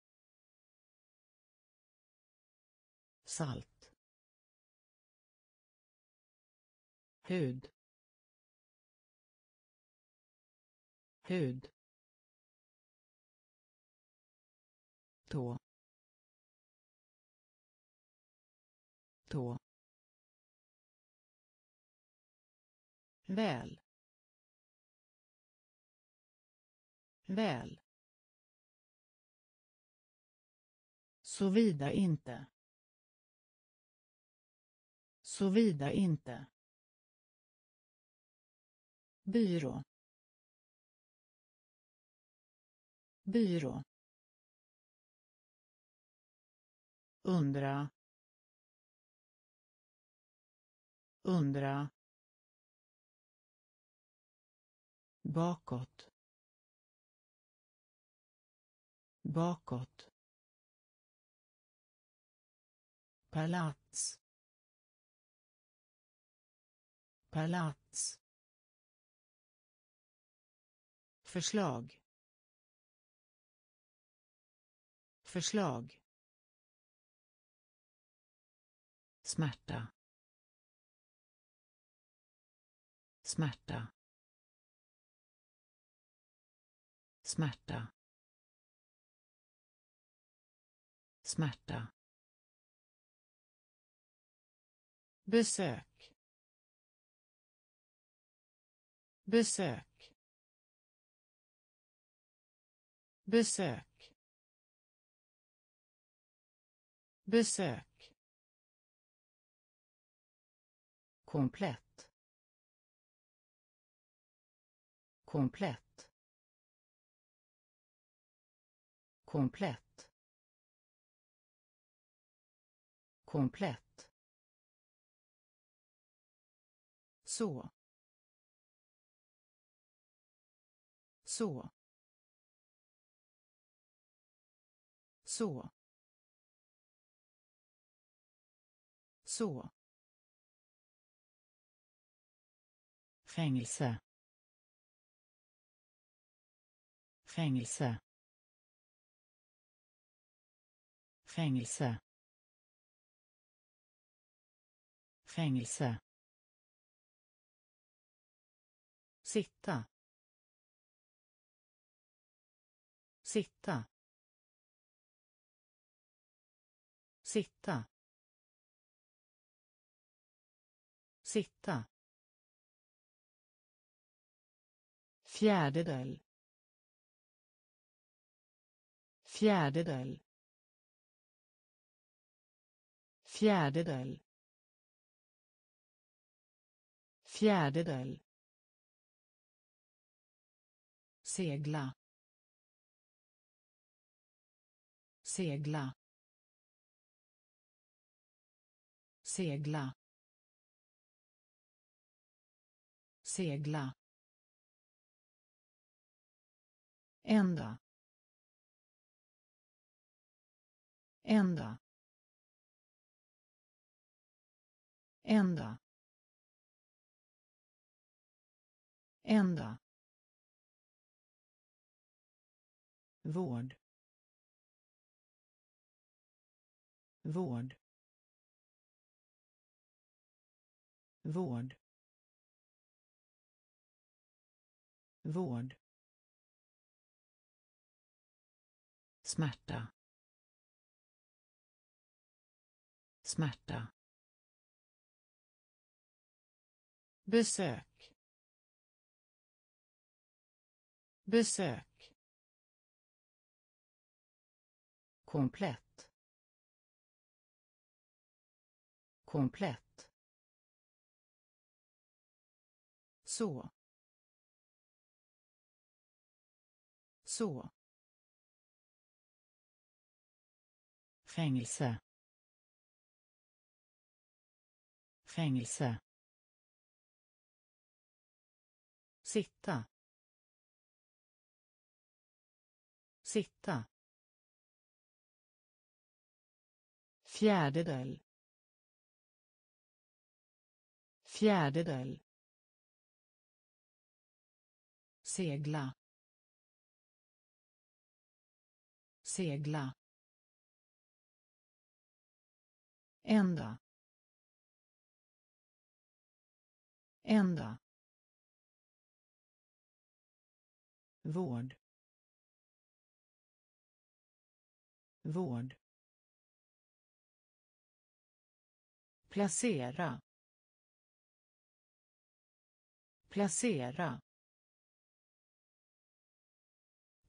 Salt. Hud. Hud tå tå väl väl Såvida inte. Såvida inte. Byrå. Byrå. Undra. Undra. bakåt bakåt palats palats förslag förslag smärta. Smärta. Smärta. Smärta. Besök. Besök. Besök. Besök. Komplett. Komplett. Komplett. Komplett. Så. Så. Så. Så. Fängelse. Fängelse. Fängelse. Fängelse. Sitta. Sitta. Sitta. Sitta. Fjärdedel. Fjärdedel. Fjärdedel. Fjärdedel. Segla. Segla. Segla. Segla. Ända ända ända ända vård. Vård. Vård. Vård. Smärta. Smärta. Besök. Besök. Komplett. Komplett. Så. Så. Fängelse. Fängelse. Sitta. Sitta. Fjärdedel. Fjärdedel. Segla. Segla. Ända ända vård. Vård. Placera. Placera.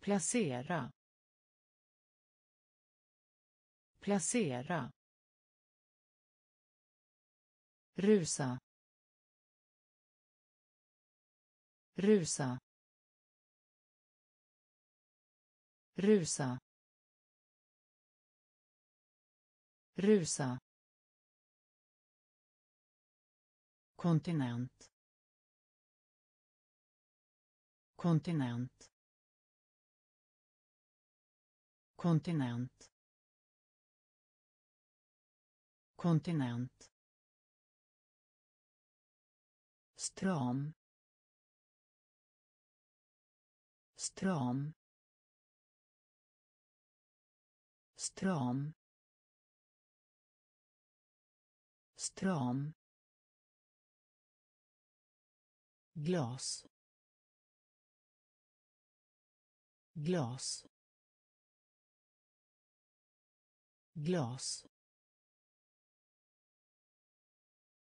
Placera. Placera rusa rusa rusa rusa. Kontinent kontinent kontinent. Kontinent. Stram stram stram stram glas. Glas. Glas.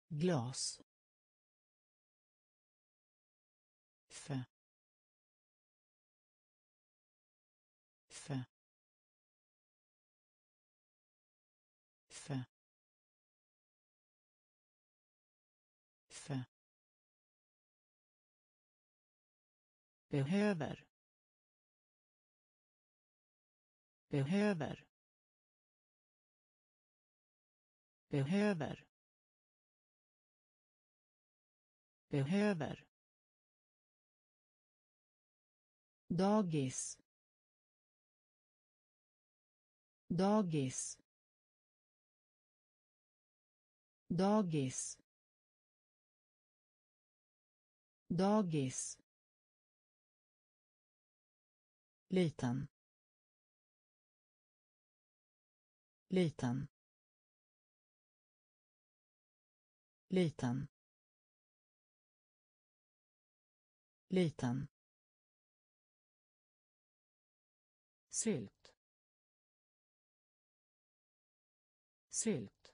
Glas behöver. Behöver. Behöver. Behöver. Dagis. Dagis. Dagis. Dagis liten. Liten. Liten. Liten. Sylt. Sylt.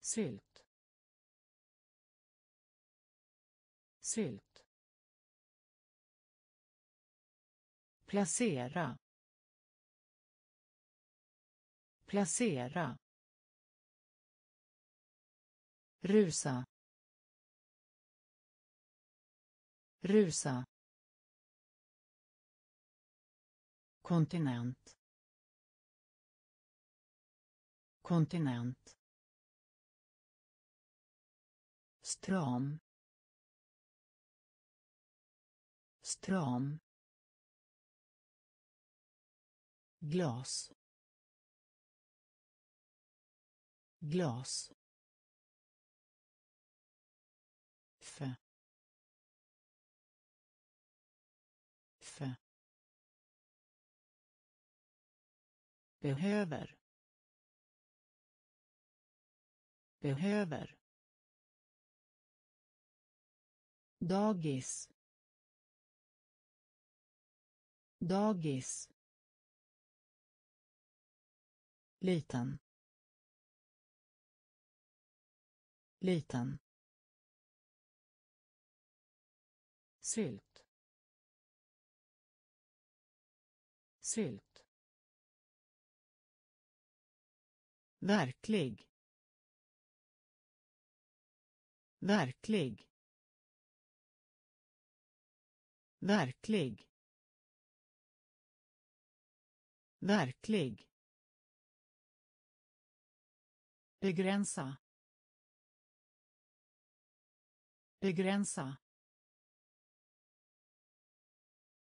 Sylt. Sylt. Placera placera rusa rusa kontinent kontinent stram stram. Glas. Glas. Fe fe behöver. Behöver. Dagis. Dagis liten liten sylt sylt Verklig. Verklig. Verklig. Verklig. Begränsa. Begränsa.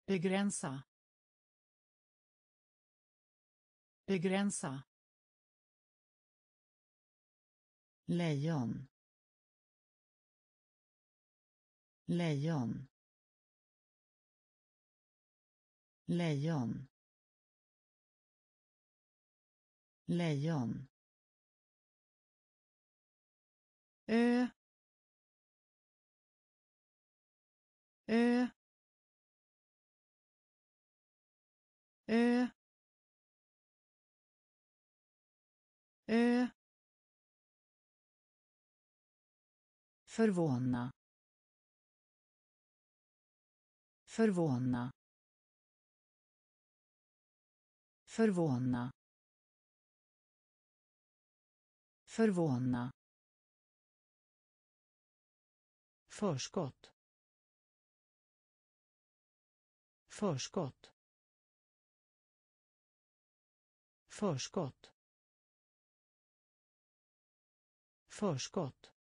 Begränsa. Begränsa. lejon lejon lejon lejon ö ö ö ö Förvåna. Förvåna. Förvåna. Förvåna. Förskott. Förskott. Förskott. Förskott.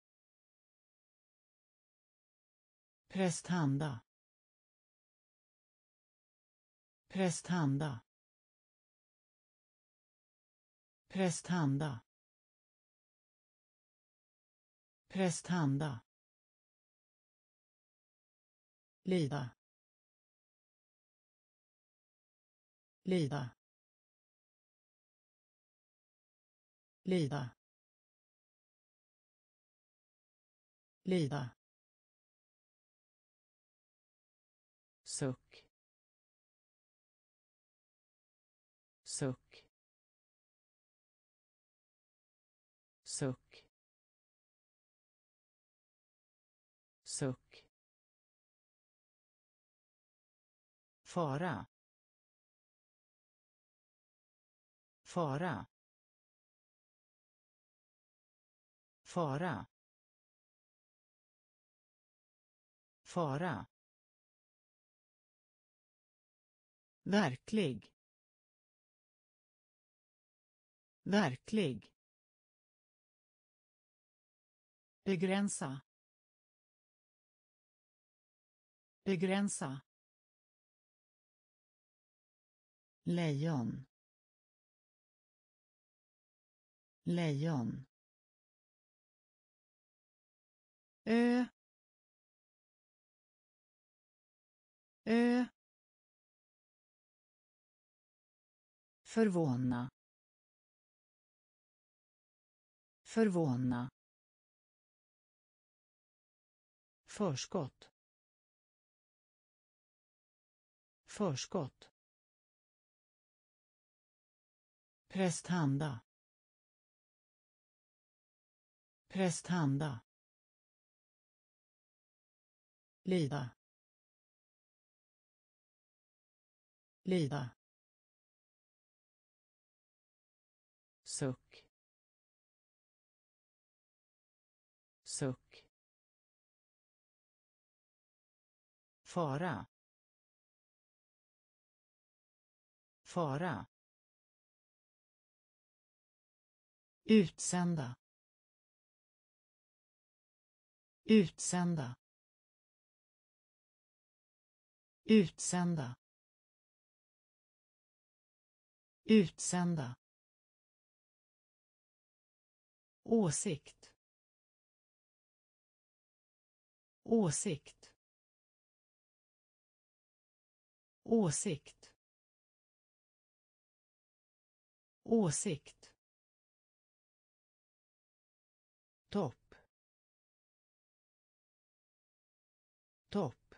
Prästhanda. Prästhanda. Prästhanda. Prästhanda. Lida. Lida. Lida. Lida. Fara fara fara fara Verklig. Verklig. Begränsa. Begränsa. Lejon. Lejon. Ö. Ö. Förvåna. Förvåna. Förskott. Förskott. Prästhanda. Prästhanda. Lida. Lida. suck suck fara fara utsända utsända utsända utsända Åsikt. Åsikt. Åsikt. Åsikt. Topp. Topp.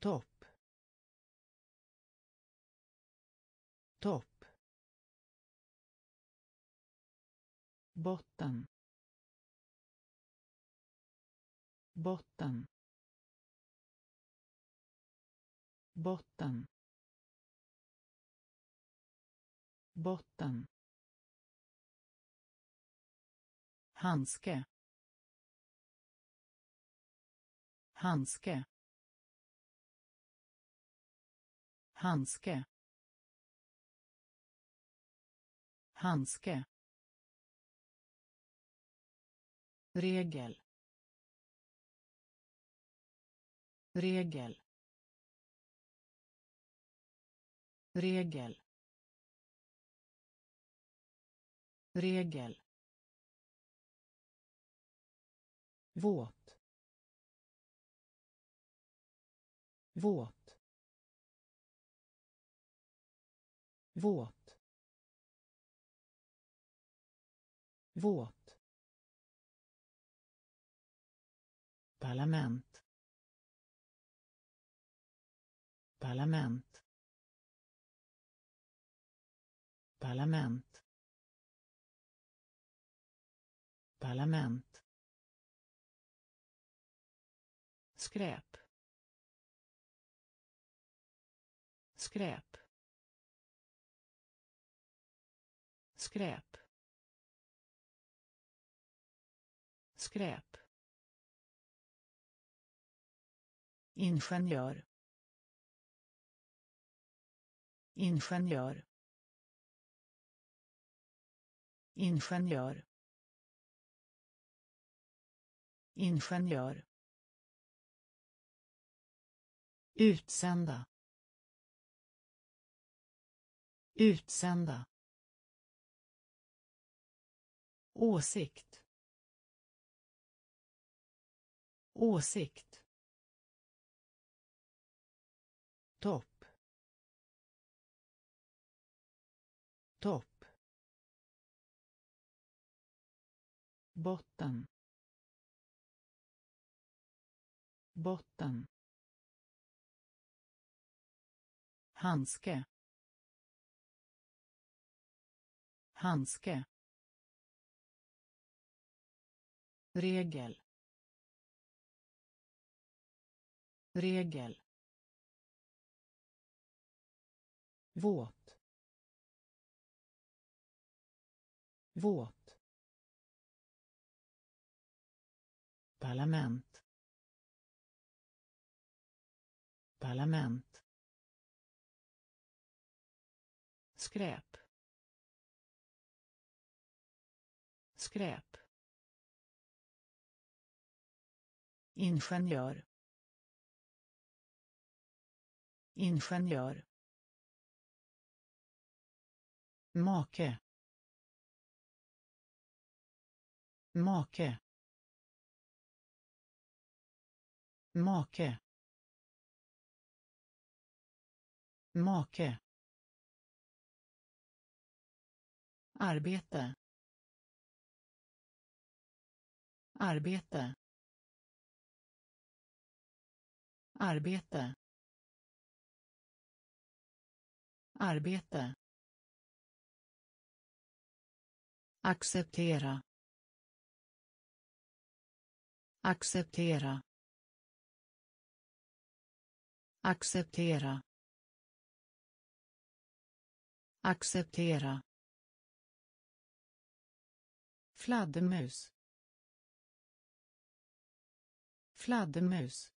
Topp. Topp. Botten. Botten. Botten. Botten. Handske. Handske. Handske. Handske. Regel. Regel. Regel. Regel. Våt. Våt. Våt. Våt. Parlament. Parlament. Parlament. Parlament. Skräp. Skräp. Skräp. Skräp. Ingenjör. Ingenjör. Ingenjör. Ingenjör. Utsända. Utsända. Åsikt. Åsikt. Topp. Topp. Botten. Botten. Handske. Handske. Regel. Regel. Våt. Våt. Parlament. Parlament. Skräp. Skräp. Ingenjör. Ingenjör. Make. Make. Make. Make. Arbete. Arbete. Arbete. Arbete. Acceptera. Acceptera. Acceptera. Acceptera fladdermus. Fladdermus.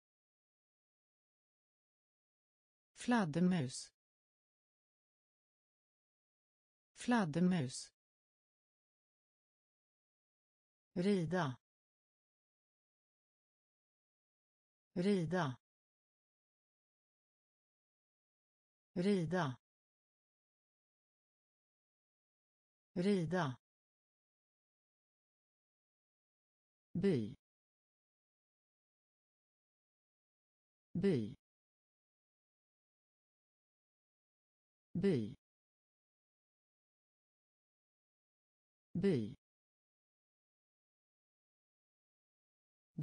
Fladdermus. Fladdermus. Rida. Rida. Rida. Rida. By by by by.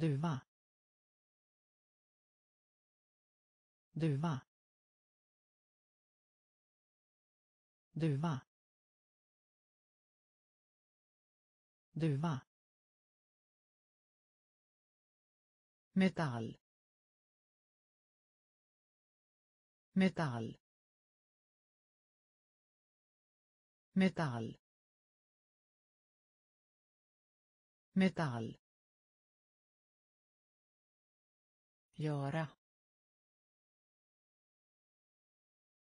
Duva duva duva. Duva. Metall. Metall. Metall. Metall. Göra.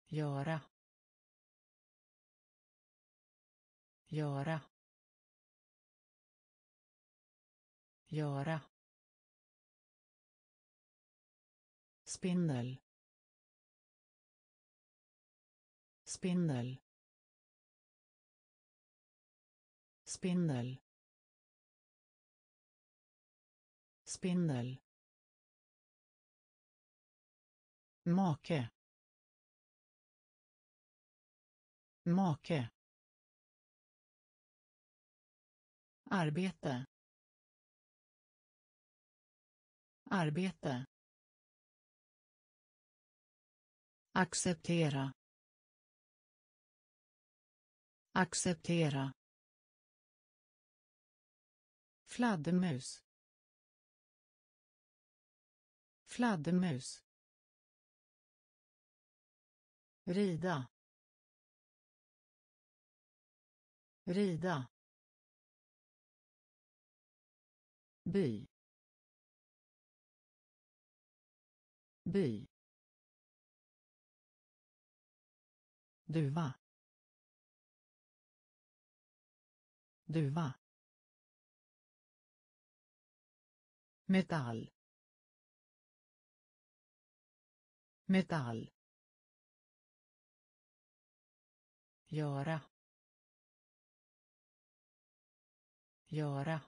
Göra. Göra. Göra. Spindel. Spindel. Spindel. Spindel. Make. Make. Arbete. Arbete. Acceptera acceptera Fladdermus. Fladdermus. Rida. Rida. by by duva duva metall metall göra göra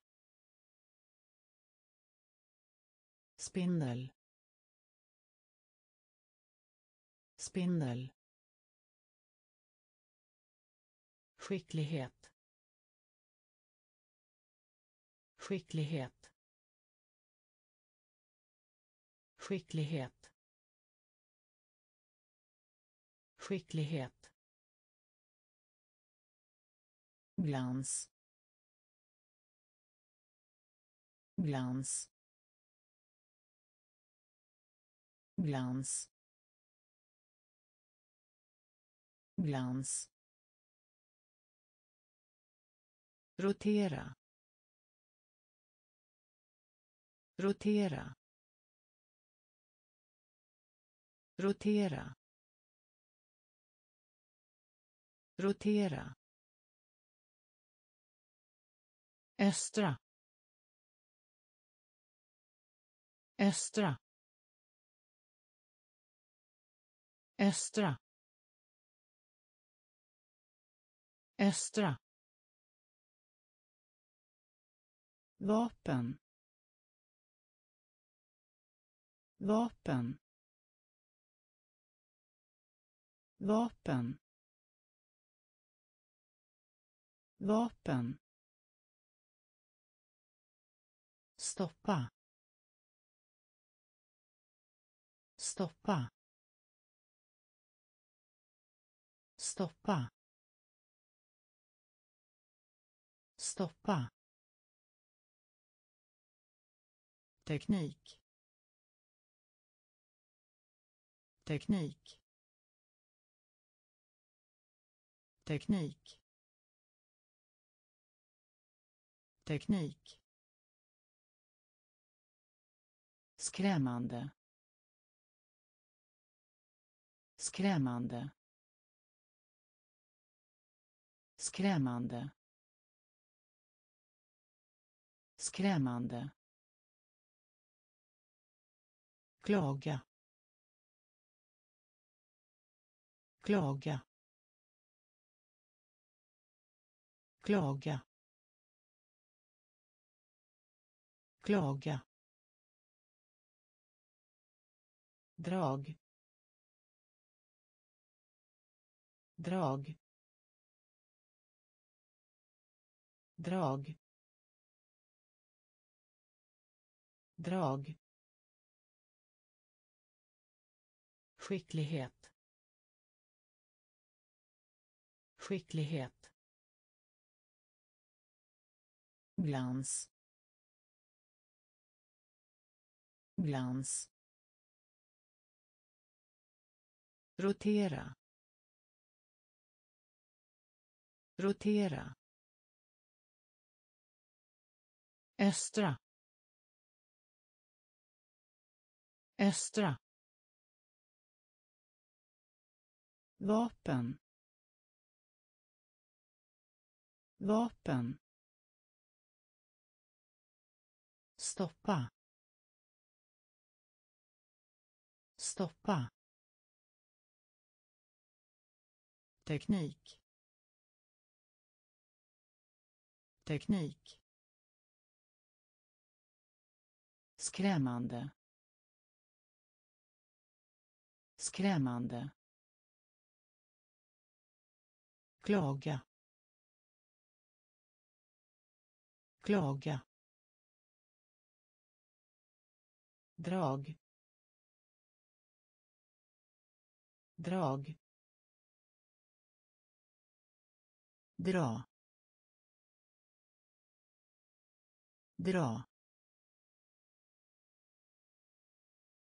spindel spindel skicklighet. Skicklighet. Skicklighet. Skicklighet. Glans. Glans. Glans. Glans. Rotera. Rotera. Rotera. Rotera. Östra. Östra. Östra. Östra. Vapen. Vapen. Vapen. Vapen. Stoppa. Stoppa. Stoppa. Stoppa. Teknik. Teknik. Teknik. Teknik. Skrämmande. Skrämmande. Skrämmande. Skrämmande. Klaga. Klaga. Klaga. Klaga. Drag. Drag. Drag. Drag skicklighet. Skicklighet. Glans. Glans. Rotera. Rotera. Östra. Östra. Vapen. Vapen. Stoppa. Stoppa. Teknik. Teknik. Skrämmande. Skrämmande. Klaga. Klaga. Drag. Drag. Dra. Dra.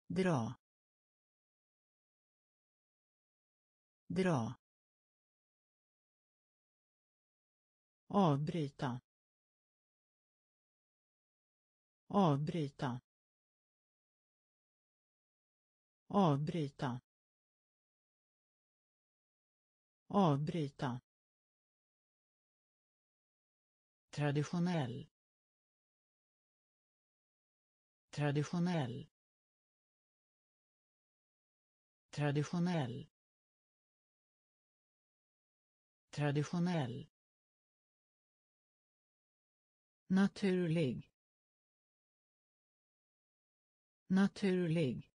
Dra. Dra. Avbryta. Avbryta. Avbryta. Avbryta. Traditionell. Traditionell. Traditionell. Traditionell naturlig. naturlig.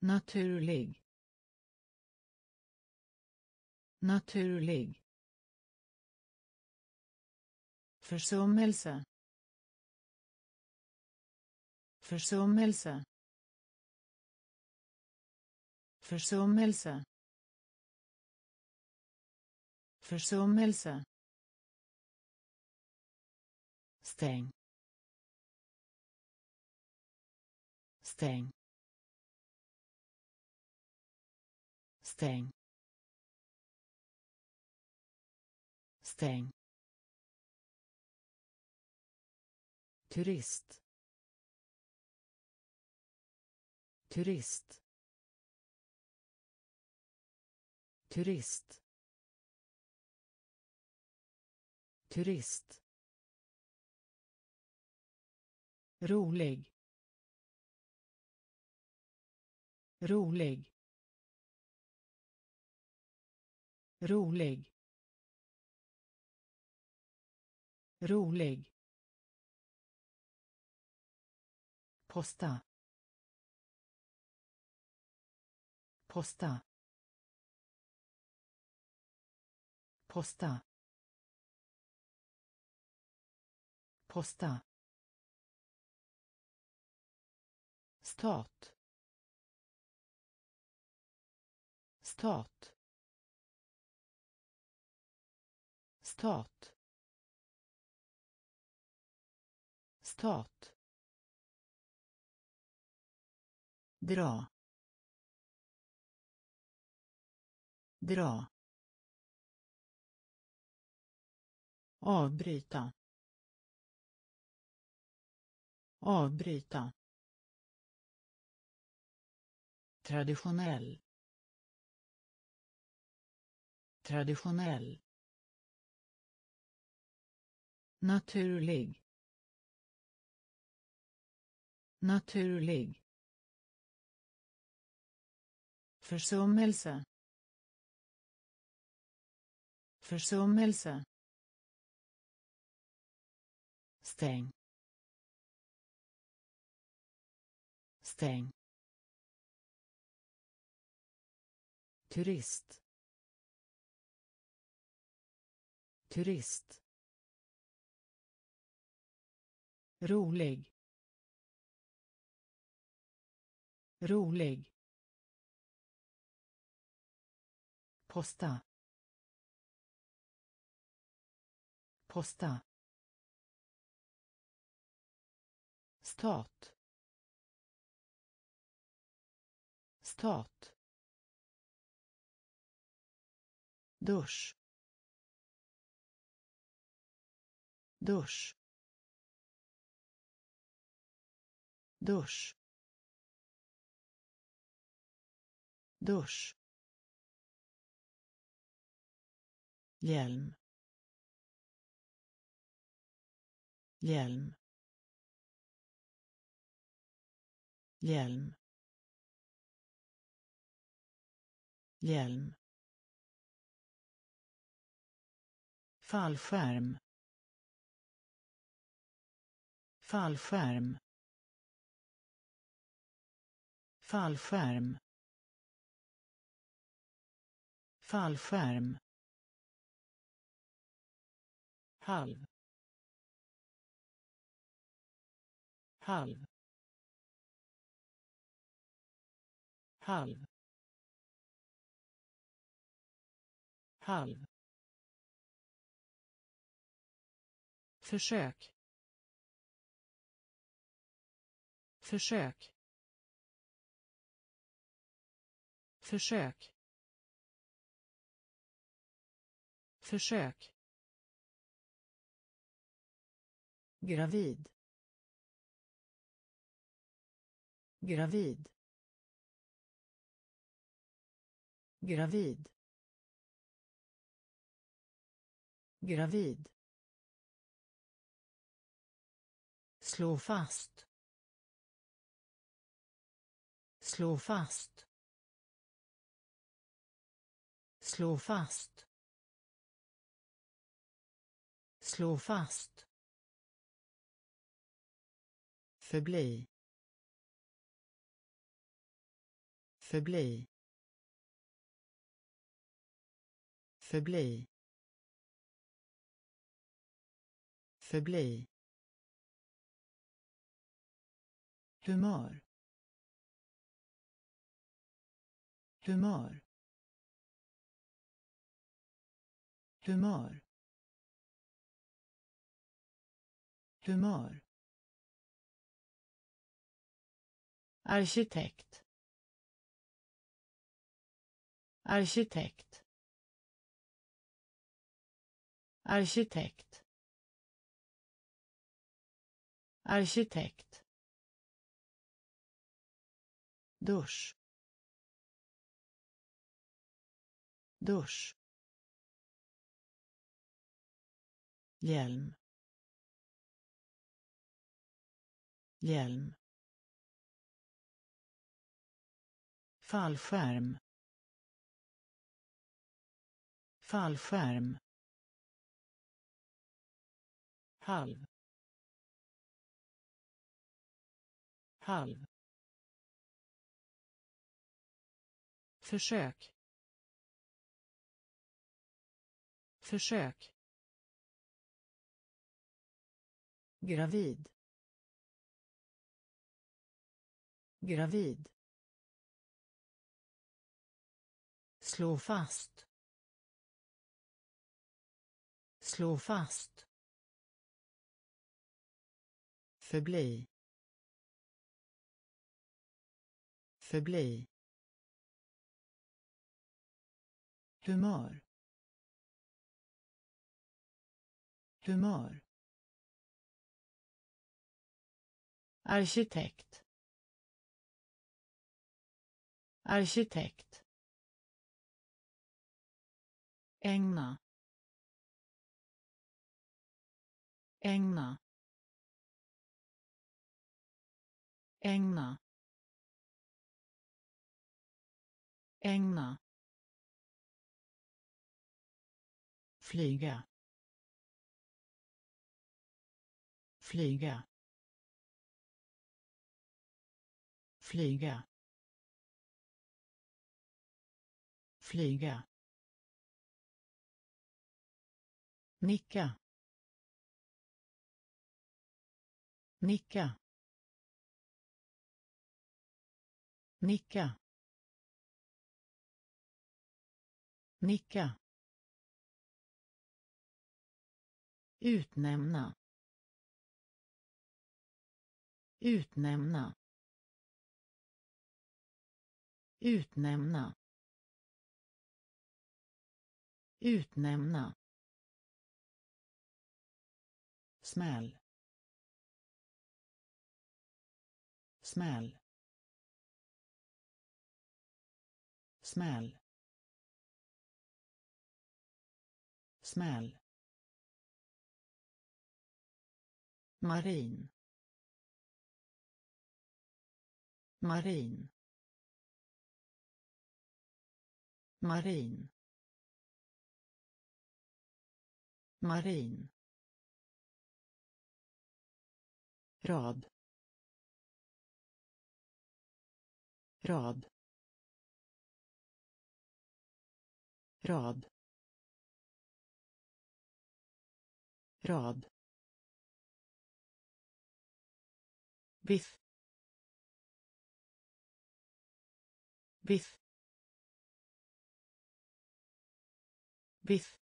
naturlig. naturlig. försummelse försummelse försummelse försummelse stäng. Stäng. Stäng. Stäng. Turist. Turist. Turist. Turist. Rolig. Rolig. Rolig. Rolig. Posta. Posta. Posta. Posta. Stat. Stat. Stat. Stat. Dra. Dra. Avbryta. Avbryta. Traditionell. Traditionell. Naturlig. Naturlig. Försummelse. Försummelse. Stäng. Stäng. Turist. Turist. Rolig. Rolig. Posta. Posta. Stat. Stat. Dusch dusch dusch dusch hjälm hjälm hjälm hjälm fallskärm. Fallskärm. Fallskärm. Fallskärm. Halv. Halv. Halv. Halv. Försök. Försök. Försök. Försök. gravid gravid gravid gravid slå fast. Slå fast. Slå fast. Slå fast. Förbli. Förbli. Förbli. Förbli. Humör humör humör humör arkitekt. Arkitekt. Arkitekt. Arkitekt. Dusch. Dusch. Hjälm. Hjälm. Fallskärm. Fallskärm. Halv. Halv. Försök. Försök. Gravid. Gravid. Slå fast. Slå fast. Förbli. Förbli. Humör humör arkitekt. Arkitekt. Ägna. Ägna. Ägna. Ägna. Flyga. Flyga. Flyga. Flyga. Nicka. Nicka. Nicka. Nicka. Utnämna. Utnämna. Utnämna. Utnämna. Smäll. Smäll. Smäll. Smäll. Marin. Marin. Marin. Marin. Rad. Rad. Rad. Rad. Biff. Biff. Biff.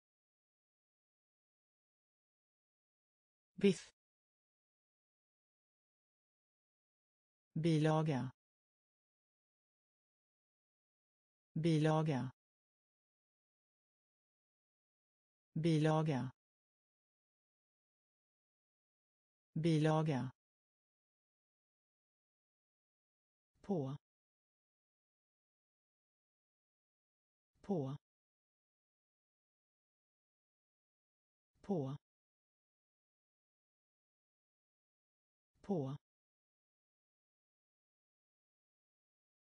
Biff. Bilaga. Bilaga. Bilaga. Bilaga. På på på på.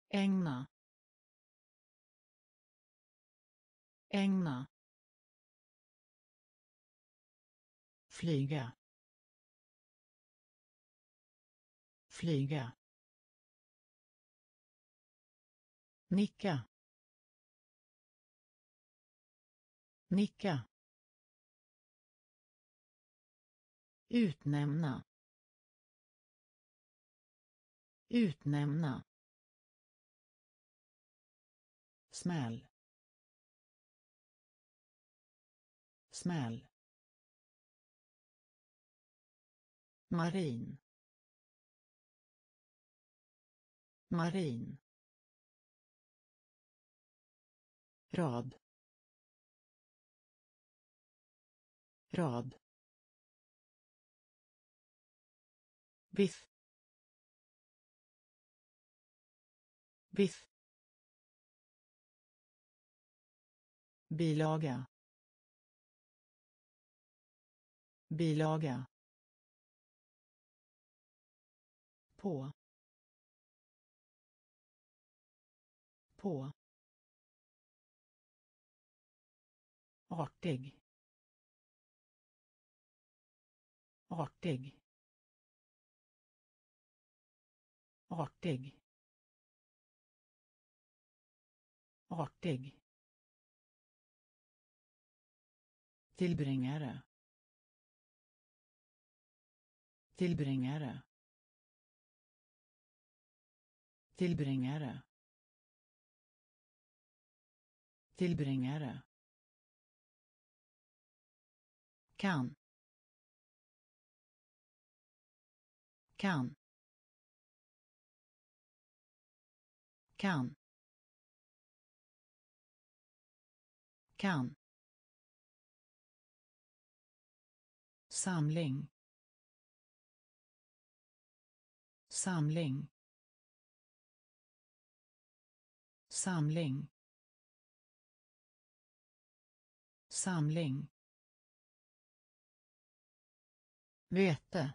Ägna. Ägna. Flyga. Flyga. Nicka. Nicka. Utnämna. Utnämna. Smäll. Smäll. Marin. Marin. Rad. Rad. Biff. Biff. Bilaga. Bilaga. På. På. Artig. Artig. Artig. Artig. Tillbringare. Tillbringare. Tillbringare. Tillbringare. Kan. Kan. Kan. Kan. Samling. Samling. Samling. Samling. Vete.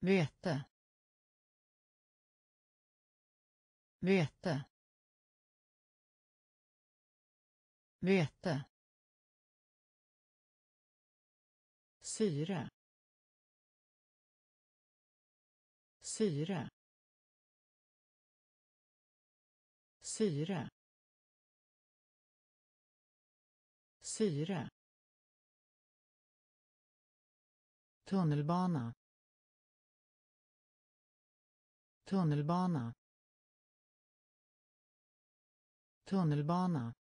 Vete. Vete. Vete. Syre. Syre. Syre. Syre. Tunnelbana. Tunnelbana. Tunnelbana.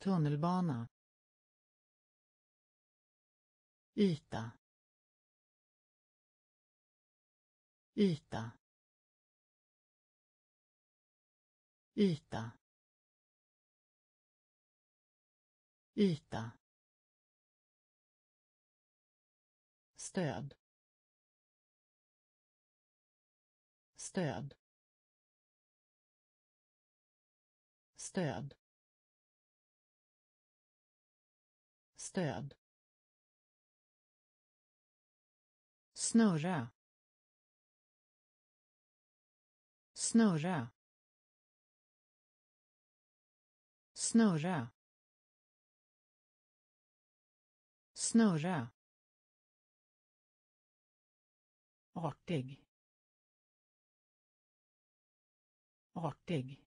Tunnelbana. Yta. Yta. Yta. Yta. Stöd. Stöd. Stöd. Stöd. Snurra. Snurra. Snurra. Snurra. Artig. Artig.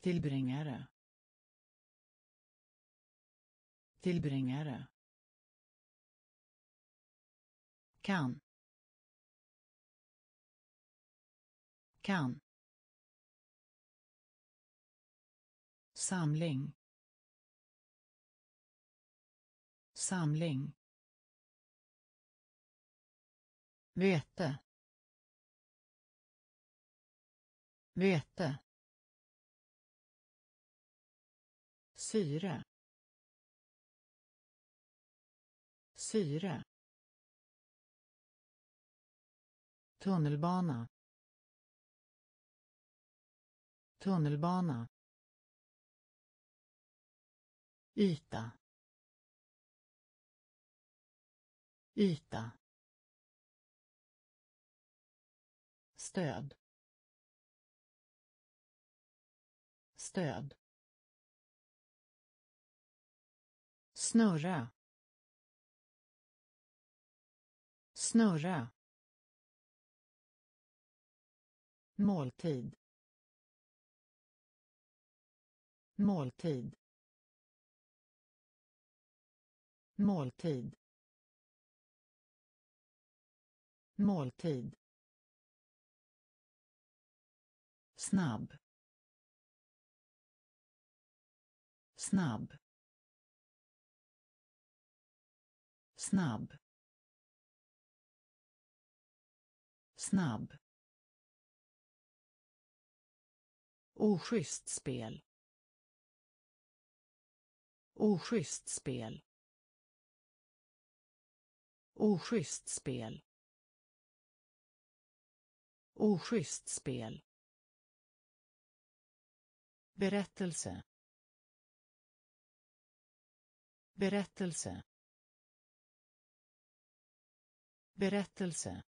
Tillbringare. Tillbringare. Kan. Kan. Samling. Samling. Vete. Vete. Syre. Syre. Tunnelbana. Tunnelbana. Yta. Yta. Stöd. Stöd. Snurra. Snurra. Måltid. Måltid. Måltid. Måltid. Snabb. Snabb. Snabb. Snabb. Oschysst spel. Oschysst spel. Oschysst spel. Oschysst spel berättelse. Berättelse. Berättelse.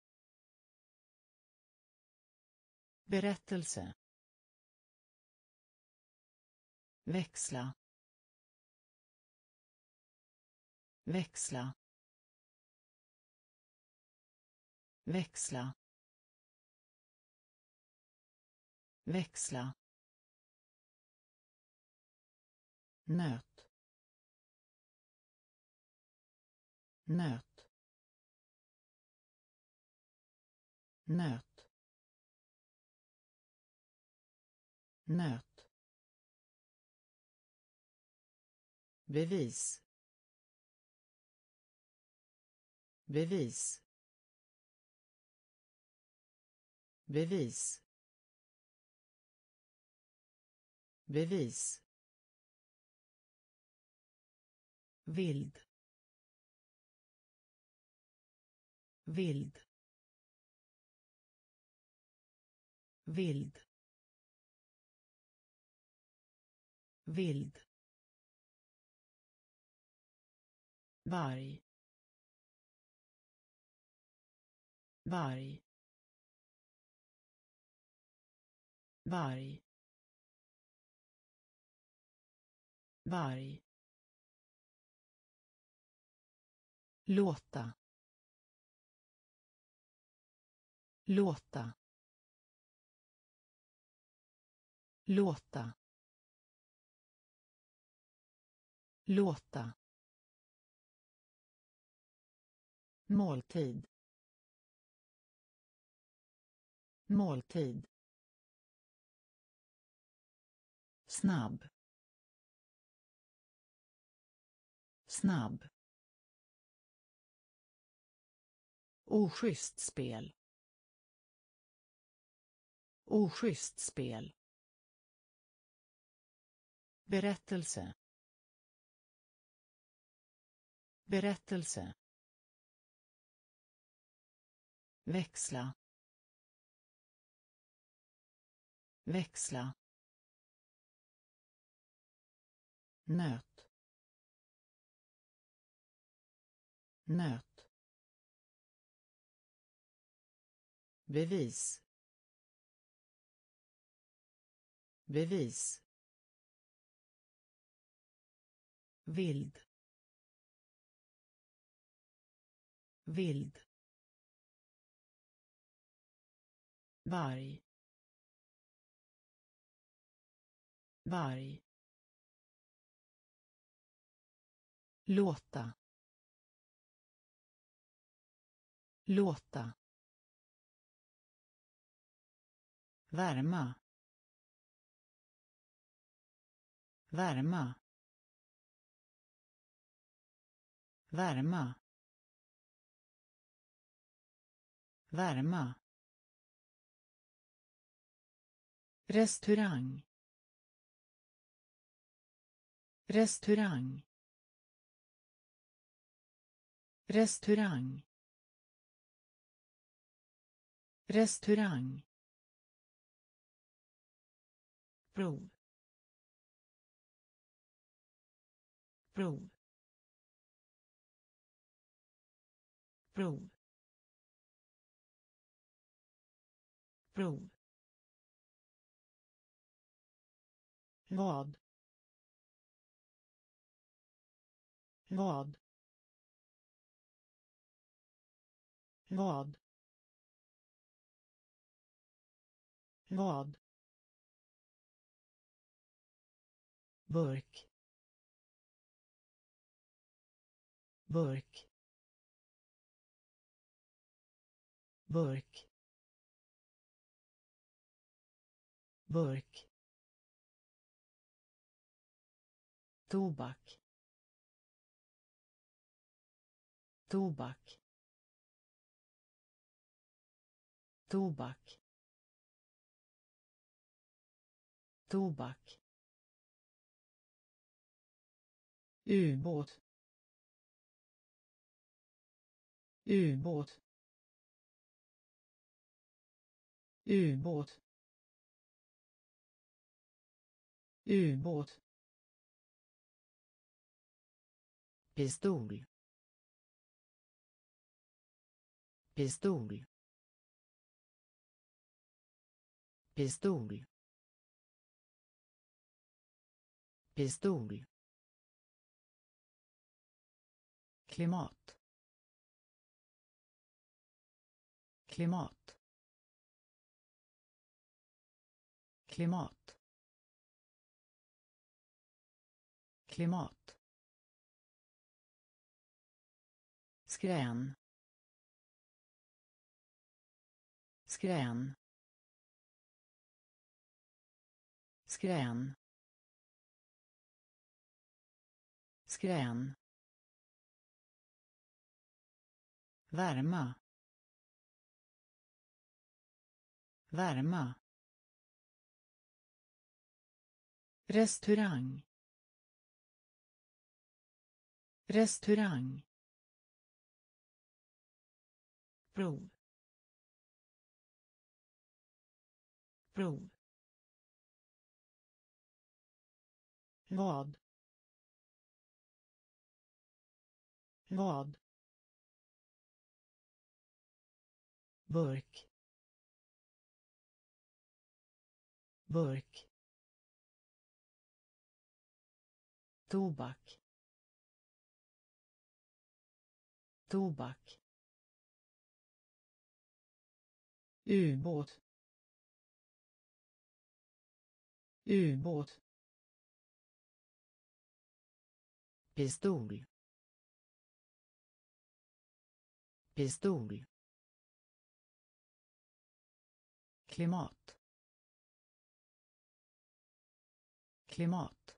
Berättelse. Växla. Växla. Växla. Växla. Nöt. Nöt. Nöt. Nöt. Bevis. Bevis. Bevis. Bevis. Vild. Vild. Vild. Vild. Varg. Varg. Varg. Varg. Låta. Låta. Låta. Låta. Måltid. Måltid. Snabb. Snabb. Oschysst spel. Oschysst spel. Berättelse. Berättelse. Växla. Växla. Nöt. Nöt. Bevis. Bevis. Vild. Vild. Varg. Varg. Låta. Låta. Värma. Värma. Värma. Värma. Restaurang. Restaurang. Restaurang. Restaurang. Prov. Prov. Prov. Prov. Vad? Vad? Vad? Vad burk. Burk. Burk. Burk. Tobak. Tobak. Tobak. Tobak. Ubåt. Ubåt. Ubåt. Ubåt. Pistol. Pistol. Pistol. Pistol. Klimat. Klimat. Klimat. Klimat. Skrän. Skrän. Skrän. Skrän. Värma. Värma. Restaurang. Restaurang. Prov. Prov. Vad. Vad. Burk. Burk. Tobak. Tobak. Ubåt. Ubåt. Pistol. Pistol. Klimat. Klimat.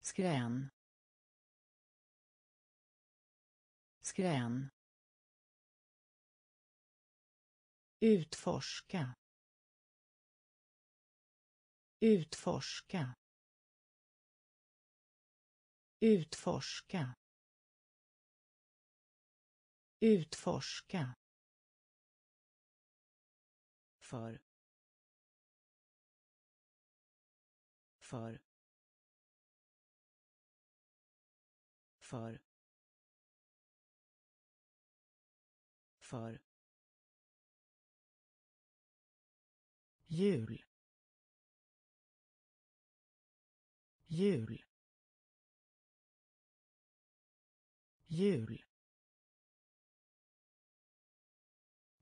Skrän. Skrän. Utforska. Utforska. Utforska. Utforska för för för för. Jul jul jul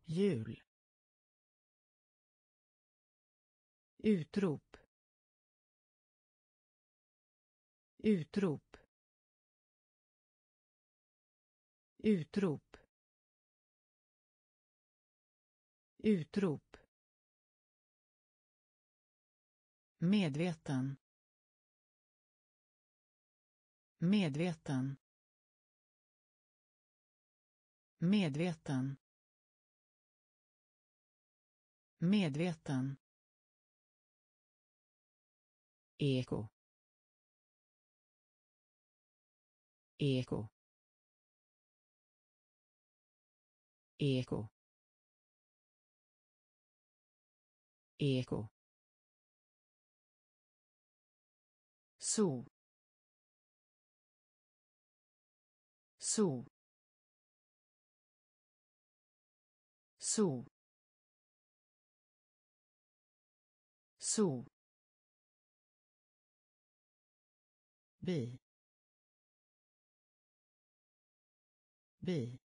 jul utrop. Utrop. Utrop. Utrop. Medveten. Medveten. Medveten. Medveten eko eko eko eko so so so so bi bi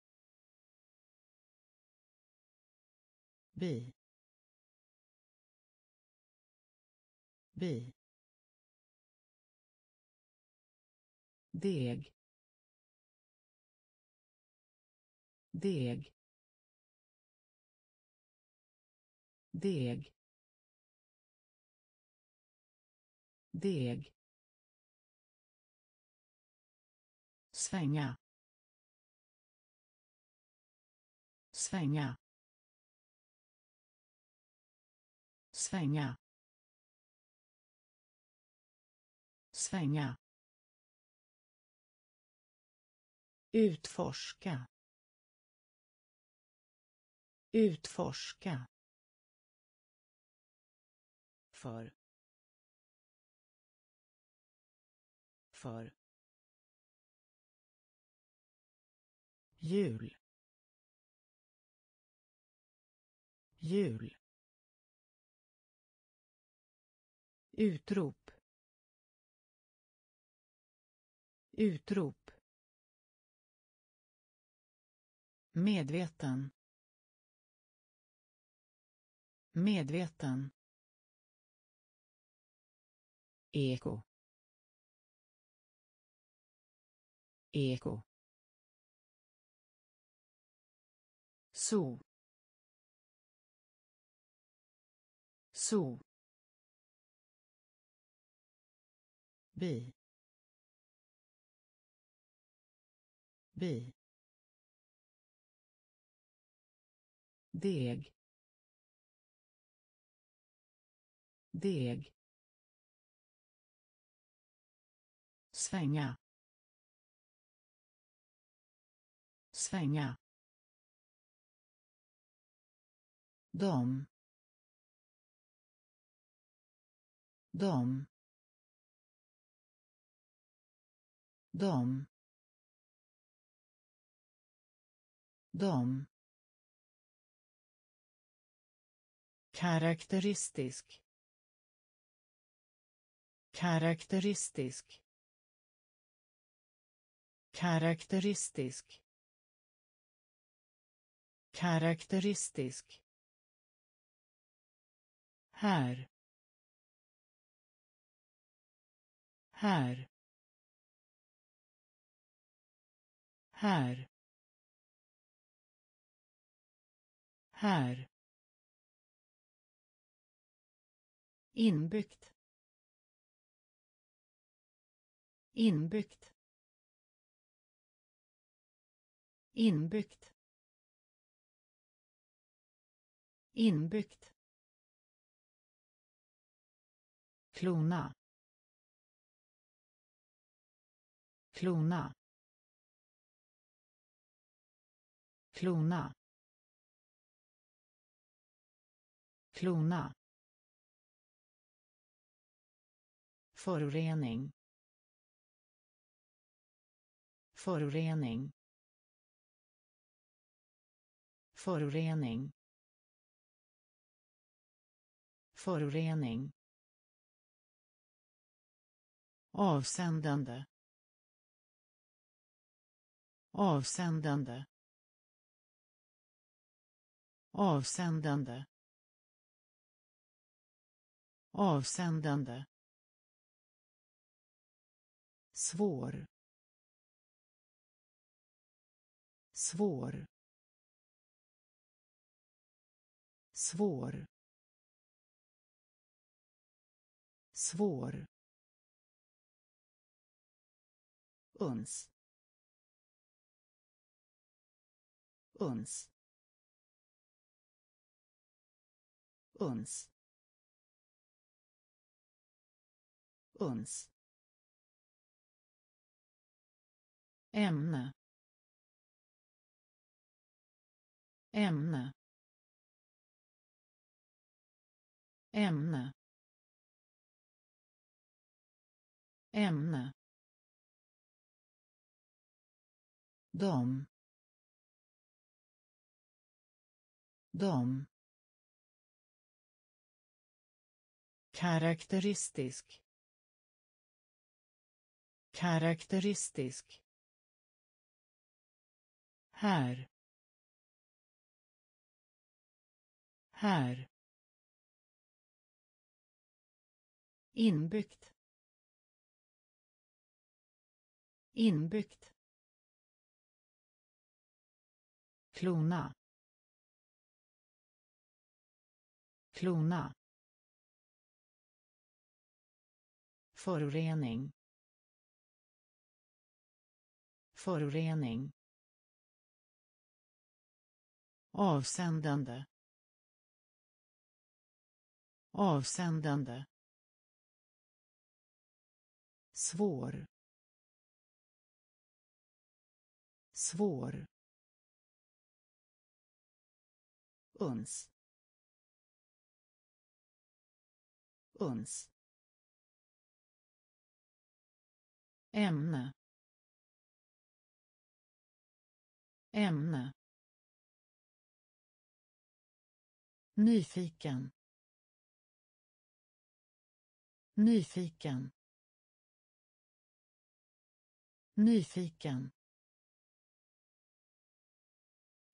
bi bi deg. Deg. Deg. Deg. Svänga. Svänga. Svänga. Svänga. Utforska. Utforska. För. För. Jul. Jul. Utrop. Utrop. Medveten. Medveten. Eko. Eko. So so bi bi deg. Deg. Svänga. Svänga. Dom dom dom dom karaktäristisk karaktäristisk karaktäristisk karaktäristisk här. Här. Här. Här. Inbyggt. Inbyggt. Inbyggt. Inbyggt. Klona. Klona. Klona. Klona. Förorening. Förorening. Förorening. Förorening avsändande. Avsändande. Avsändande. Avsändande. Svår. Svår. Svår. Svår. Uns. Uns. Uns. Uns. Ämne. Ämne. Ämne. Ämne dom dom karaktäristisk karaktäristisk här. Här. Inbyggt. Inbyggt. Klona. Klona. Förorening. Förorening. Avsändande. Avsändande. Svår. Svår. Uns. Uns. Ämne. Ämne. Nyfiken. Nyfiken. Nyfiken.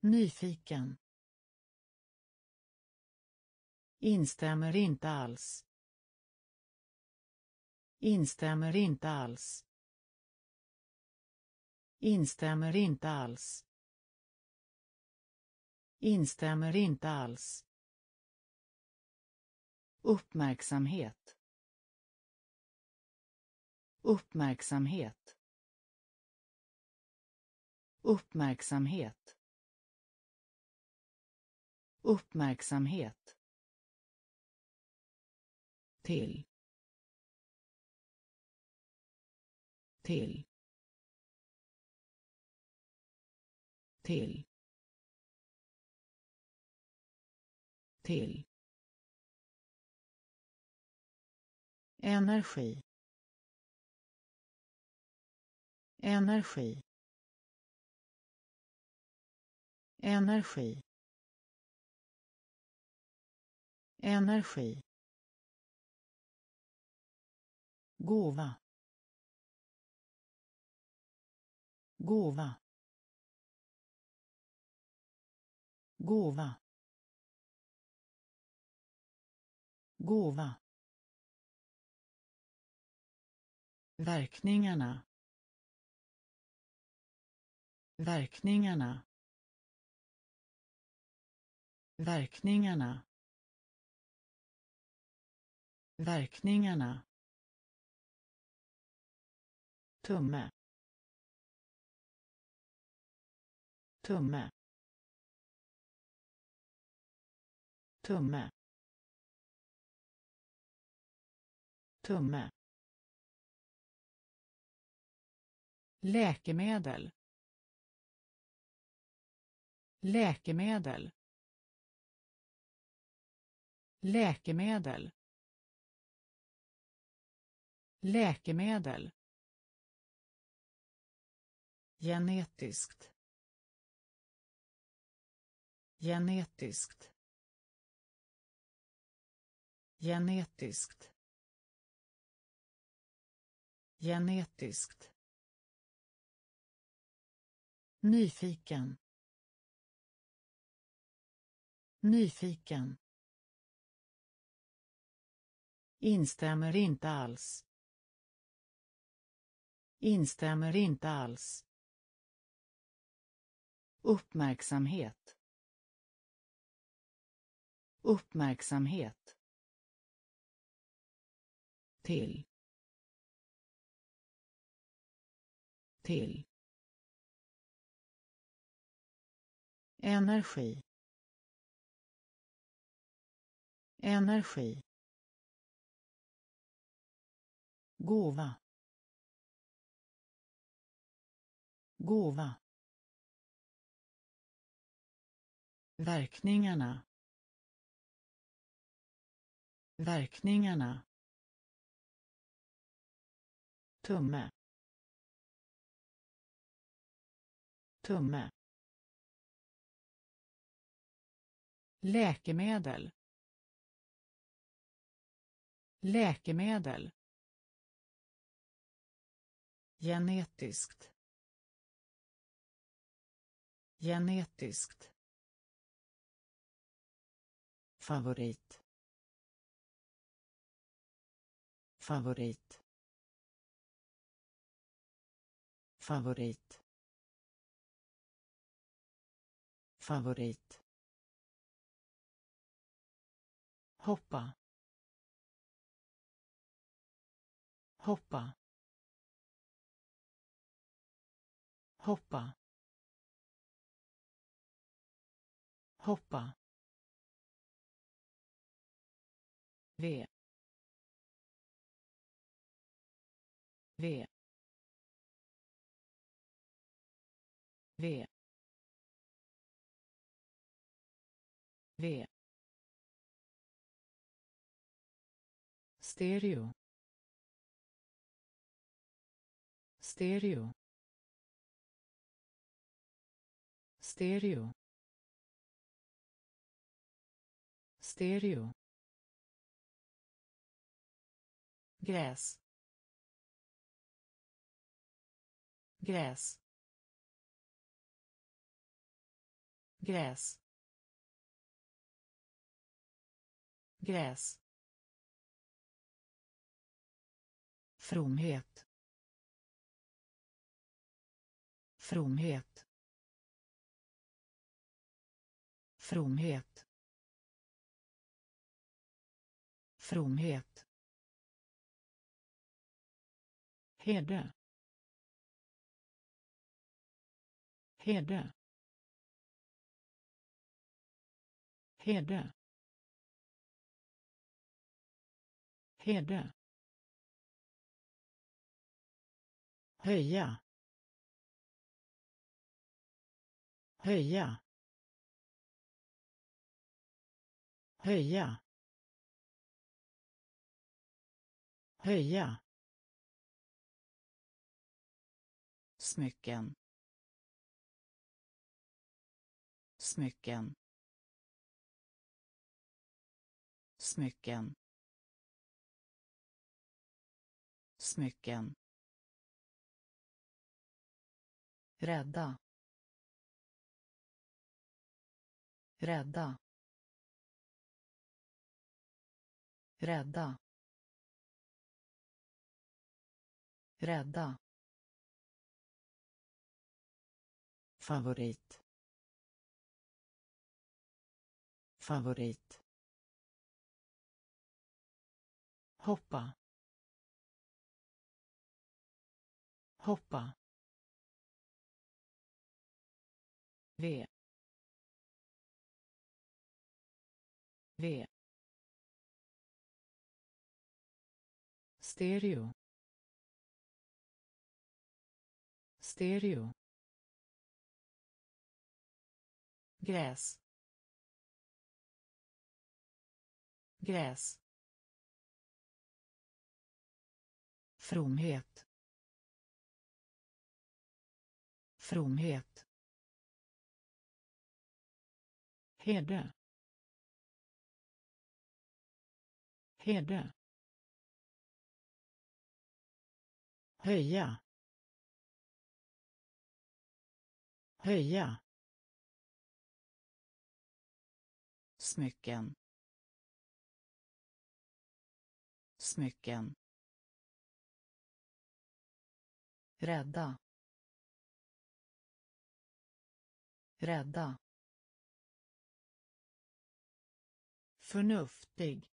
Nyfiken instämmer inte alls. Instämmer inte alls. Instämmer inte alls. Instämmer inte alls. Uppmärksamhet. Uppmärksamhet. Uppmärksamhet. Uppmärksamhet till till till till. Energi. Energi. Energi. Energi. Gåva. Gåva. Gåva. Gåva. Verkningarna. Verkningarna. Verkningarna. Verkningarna tumme. Tumme. Tumme. Tumme. Läkemedel. Läkemedel. Läkemedel. Läkemedel genetiskt. Genetiskt. Genetiskt. Genetiskt. Nyfiken. Nyfiken. Instämmer inte alls. Instämmer inte alls uppmärksamhet. Uppmärksamhet. Till. Till. Energi. Energi. Gåva. Gåva. Verkningarna. Verkningarna. Tumme. Tumme. Läkemedel. Läkemedel. Genetiskt. Genetiskt favorit. Favorit. Favorit. Favorit. Hoppa. Hoppa. Hoppa. Hoppa. V V V V stereo. Stereo. Stereo. Stereo gräs. Gräs. Gräs. Gräs. Fromhet. Fromhet. Fromhet. Fromhet. Hede. Hede. Hede. Hede. höja höja höja höja smycken. Smycken. Smycken. Smycken. Rädda. Rädda. Rädda. Rädda. Favorit. Favorit. Hoppa. Hoppa. V. V. Stereo. Stereo. Gräs. Gräs. Fromhet. Fromhet. Herde. Herde. Höja. Höja. Smycken. Smycken. Rädda. Rädda. Förnuftig.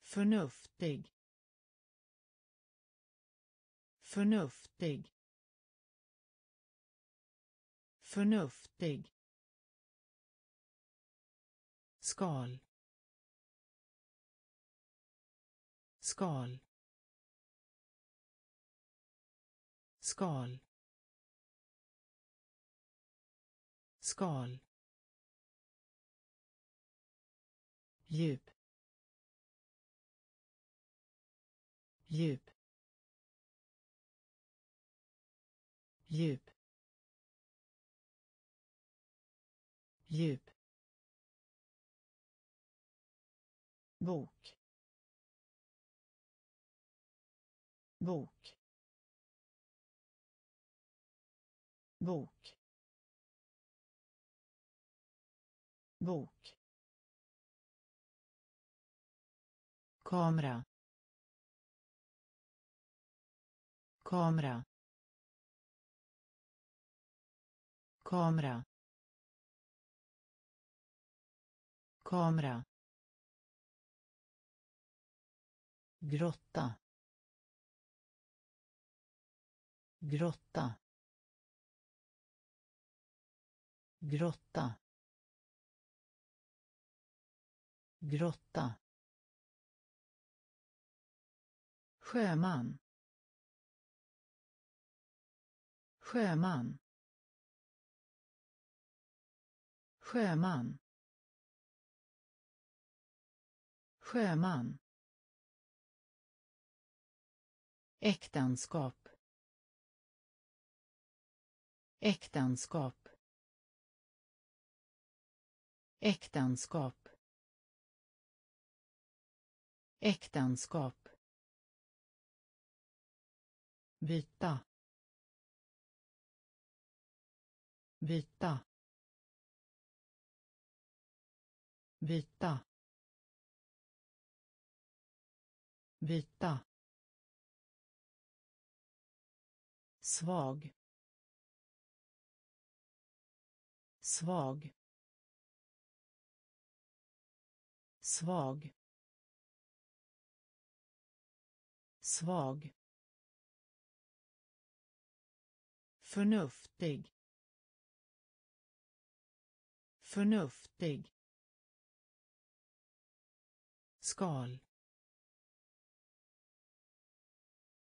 Förnuftig. Förnuftig. Förnuftig. Skal. Skal. Skal. Skal. Djup. Djup. Djup. Djup bok. Bok. Bok. Bok. Kamera. Kamera. Kamera. Kamera. Grotta. Grotta. Grotta. Grotta. Sjöman. Sjöman. Sjöman. Sjöman. Äktenskap. Äktenskap. Äktenskap. Äktenskap. Byta. Byta. Byta. Byta. Svag. Svag. Svag. Svag. Förnuftig. Förnuftig. Skal.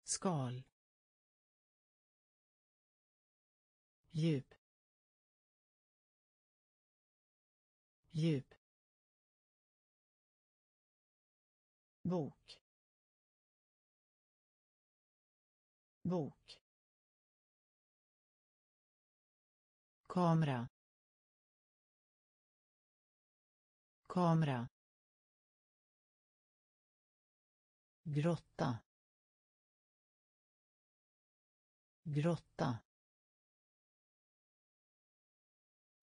Skal. Djup. Djup. Bok. Bok. Kamera. Kamera. Grotta. Grotta.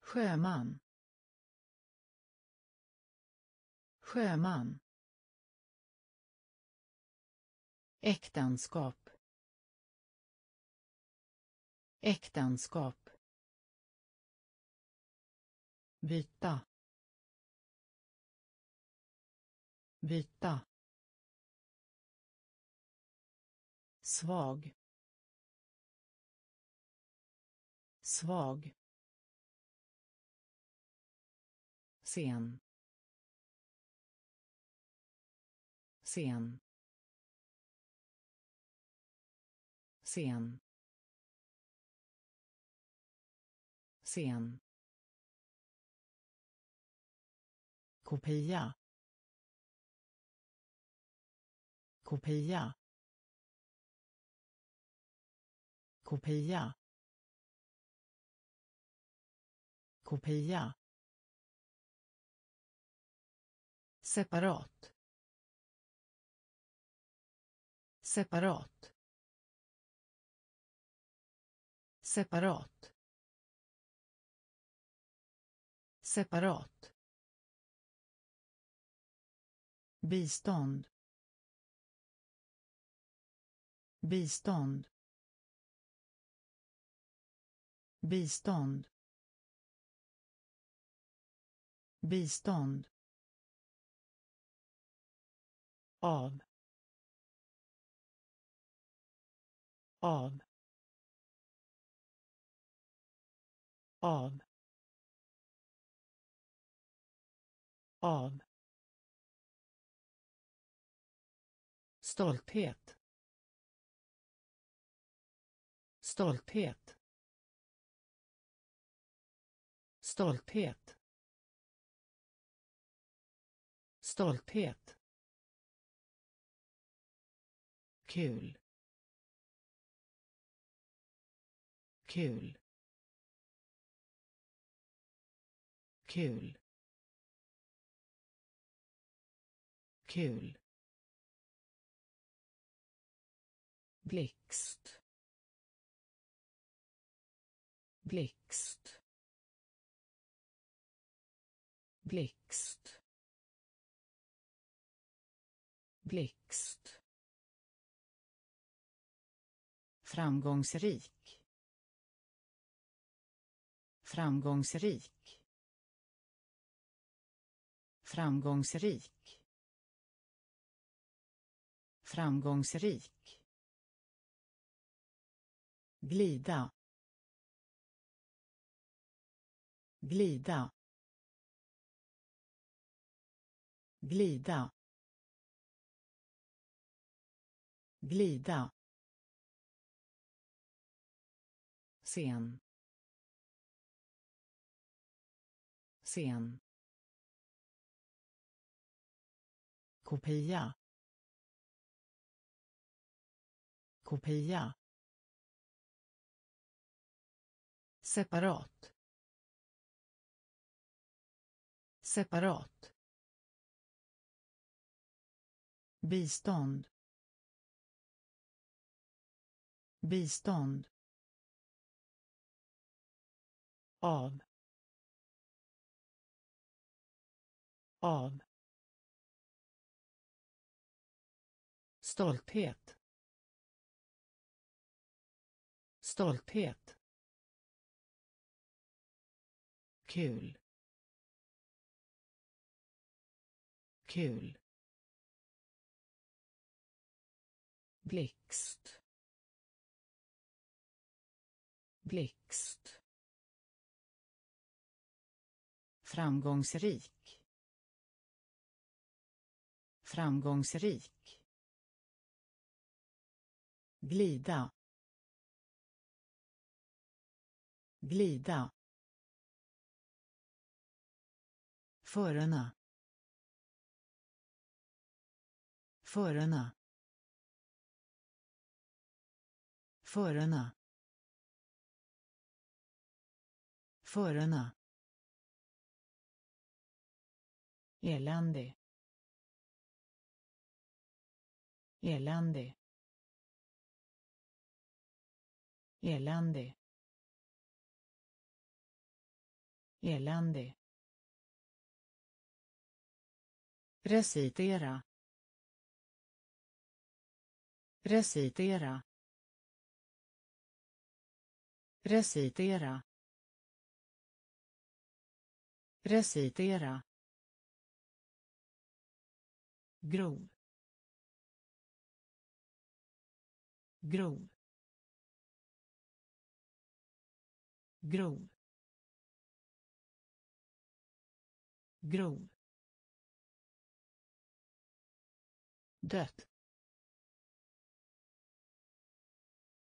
Sjöman. Sjöman. Äktenskap. Äktenskap. Byta. Byta. Svag. Svag. Scen. Scen. Scen. Scen. Kopia. Kopia. Kopia. Kopia. Separat. Separat. Separat. Separat. Bistånd. Bistånd. Bistånd. Bistånd av. Av. Av. Av. Stolthet. Stolthet. Stolthet. Stolthet. Kul. Kul. Kul. Kul. Blixt. Blixt. Blixt. Blixt. Framgångsrik. Framgångsrik. Framgångsrik. Framgångsrik. Glida. Glida. Glida. Glida. Scen. Scen. Kopia. Kopia. Separat. Separat. Bistånd. Bistånd. Av. Av. Stolthet. Stolthet. Kul. Kul. Blixt. Blixt. Framgångsrik. Framgångsrik. Glida. Glida. Förarna. Förarna. Förarna. Förarna. Elände elände elände elände recitera. Recitera. Recitera. Recitera grov. Grov. Grov. Grov. Dött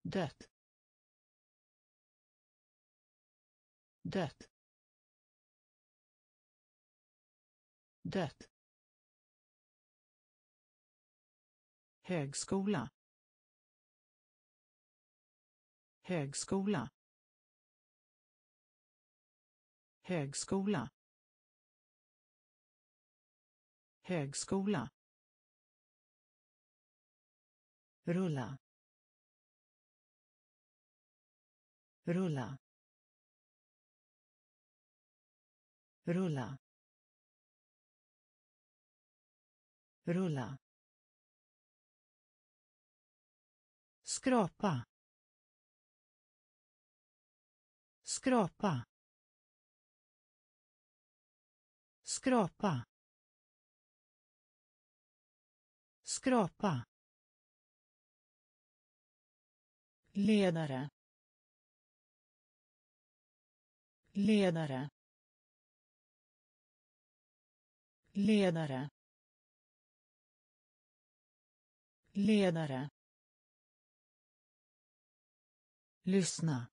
dött dött dött högskola. Högskola. Högskola. Högskola. Rulla. Rulla. Rulla. Rulla. Skrapa skrapa skrapa Skrapa. Ledare. Ledare. Ledare. Ledare. Lyssna.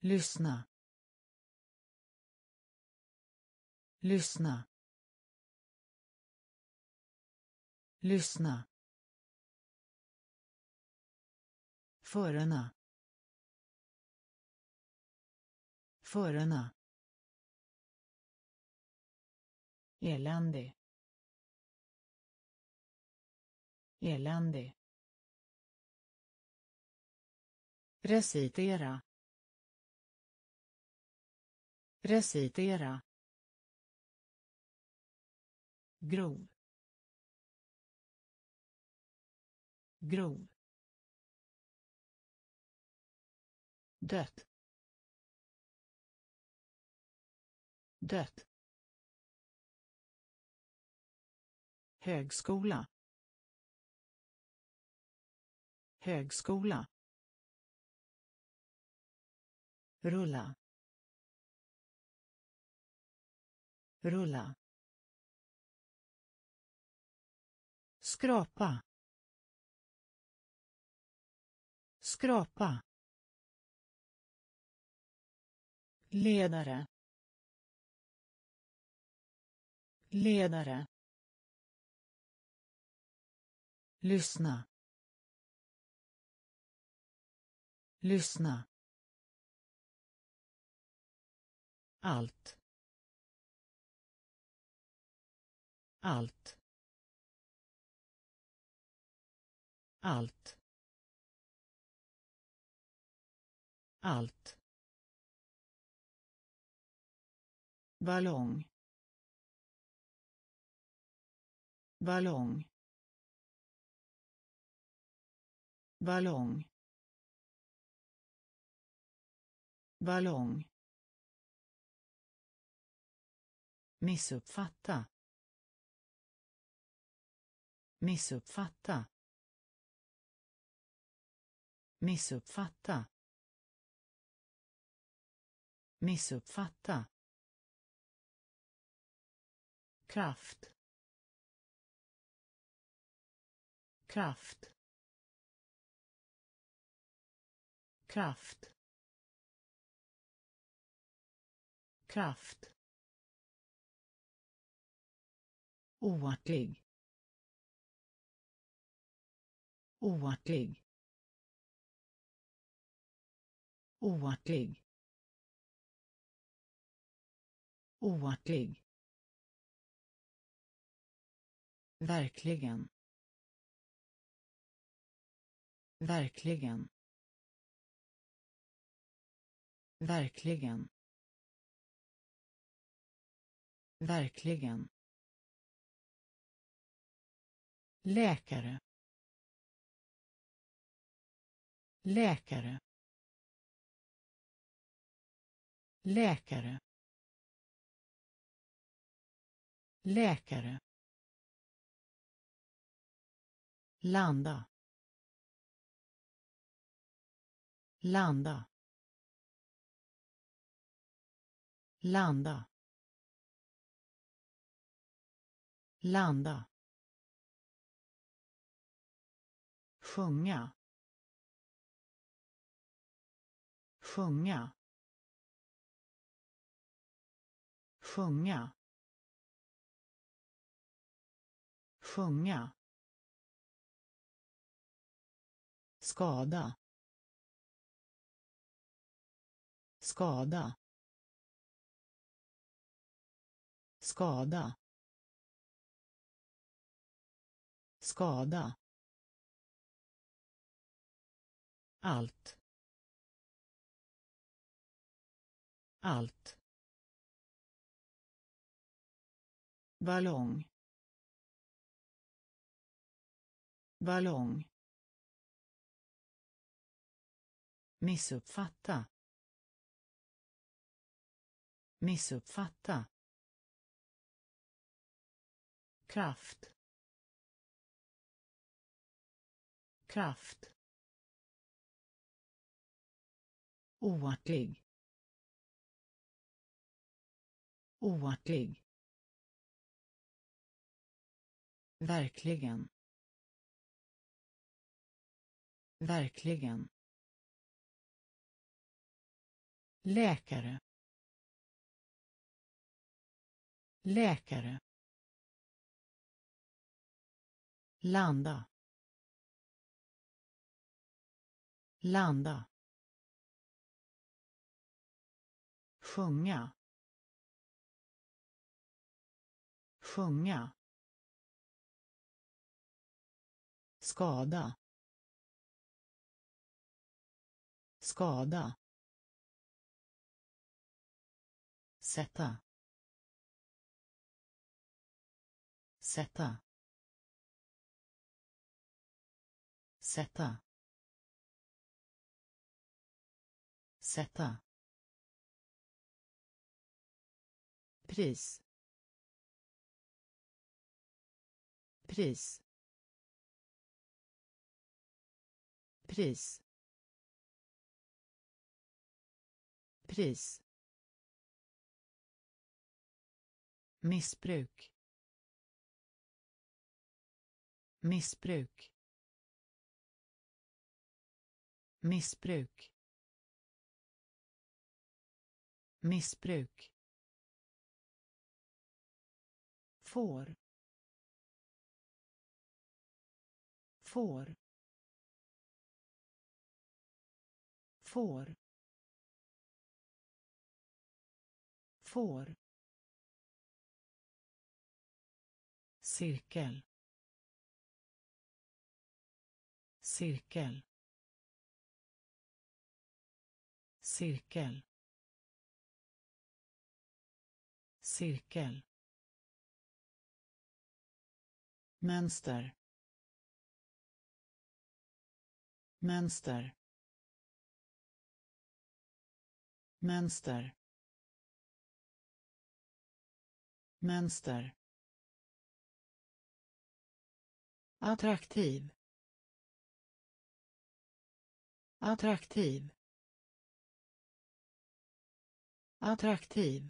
Lyssna. Lyssna. Lyssna. Förarna. Förarna. Eländig. Eländig. Recitera. Recitera. grov. Grov. Dött dött högskola. Högskola. Rulla. Rulla. Skrapa. Skrapa. Ledare. Ledare. Lyssna. Lyssna. Allt. Allt. Allt. Allt. Ballong. Ballong. Ballong. Ballong. Missuppfatta. Missuppfatta. Missuppfatta. Missuppfatta. Kraft. Kraft. Kraft. Kraft. Oartig oartig oartig oartig verkligen. Verkligen. Verkligen. Verkligen. Läkare. Läkare. Läkare. Läkare. Landa. Landa. Landa. Landa. Sjunga. Sjunga. Sjunga. Sjunga. Skada. Skada. Skada. Skada. Allt. Allt. Ballong. Ballong. Missuppfatta. Missuppfatta. Kraft. Kraft. Oartig oartig verkligen. Verkligen. Läkare. Läkare. Landa. Landa. Sjunga. Sjunga. Skada. Skada. Sätta. Sätta. Sätta. Sätta. Pris. Pris. Pris. Pris. Missbruk. Missbruk. Missbruk. Missbruk. Får. Får. Får. Får. Cirkel. Cirkel. Cirkel. Cirkel. Mönster. Mönster. Mönster. Mönster. Attraktiv. Attraktiv. Attraktiv.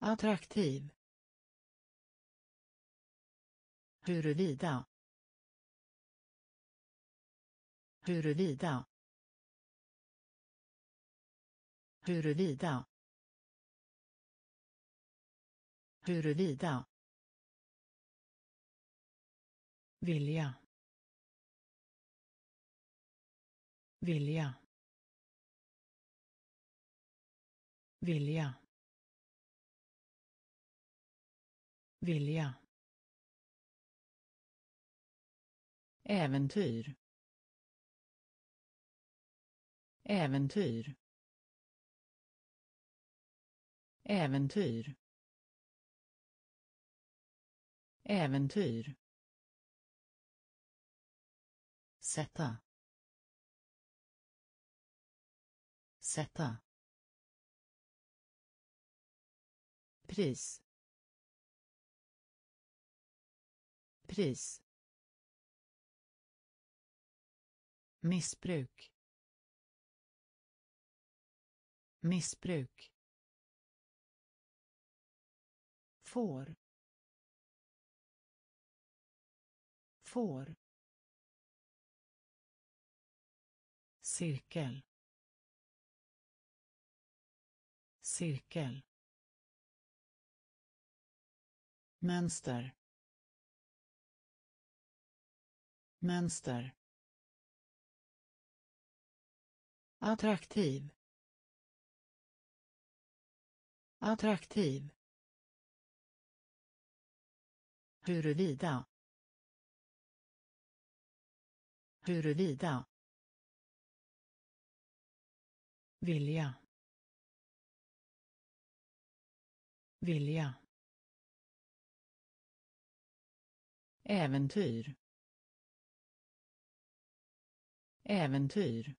Attraktiv. Huruvida. Huruvida. Huruvida. Huruvida. Vilja. Vilja. Vilja. Vilja. Äventyr. Äventyr. Äventyr. Äventyr. Sätta. Sätta. Pris. Pris. Missbruk. Missbruk. Får. Får. Cirkel. Cirkel. Mönster. Mönster. Attraktiv. Attraktiv. Huruvida. Huruvida. Vilja. Vilja. Äventyr. Äventyr.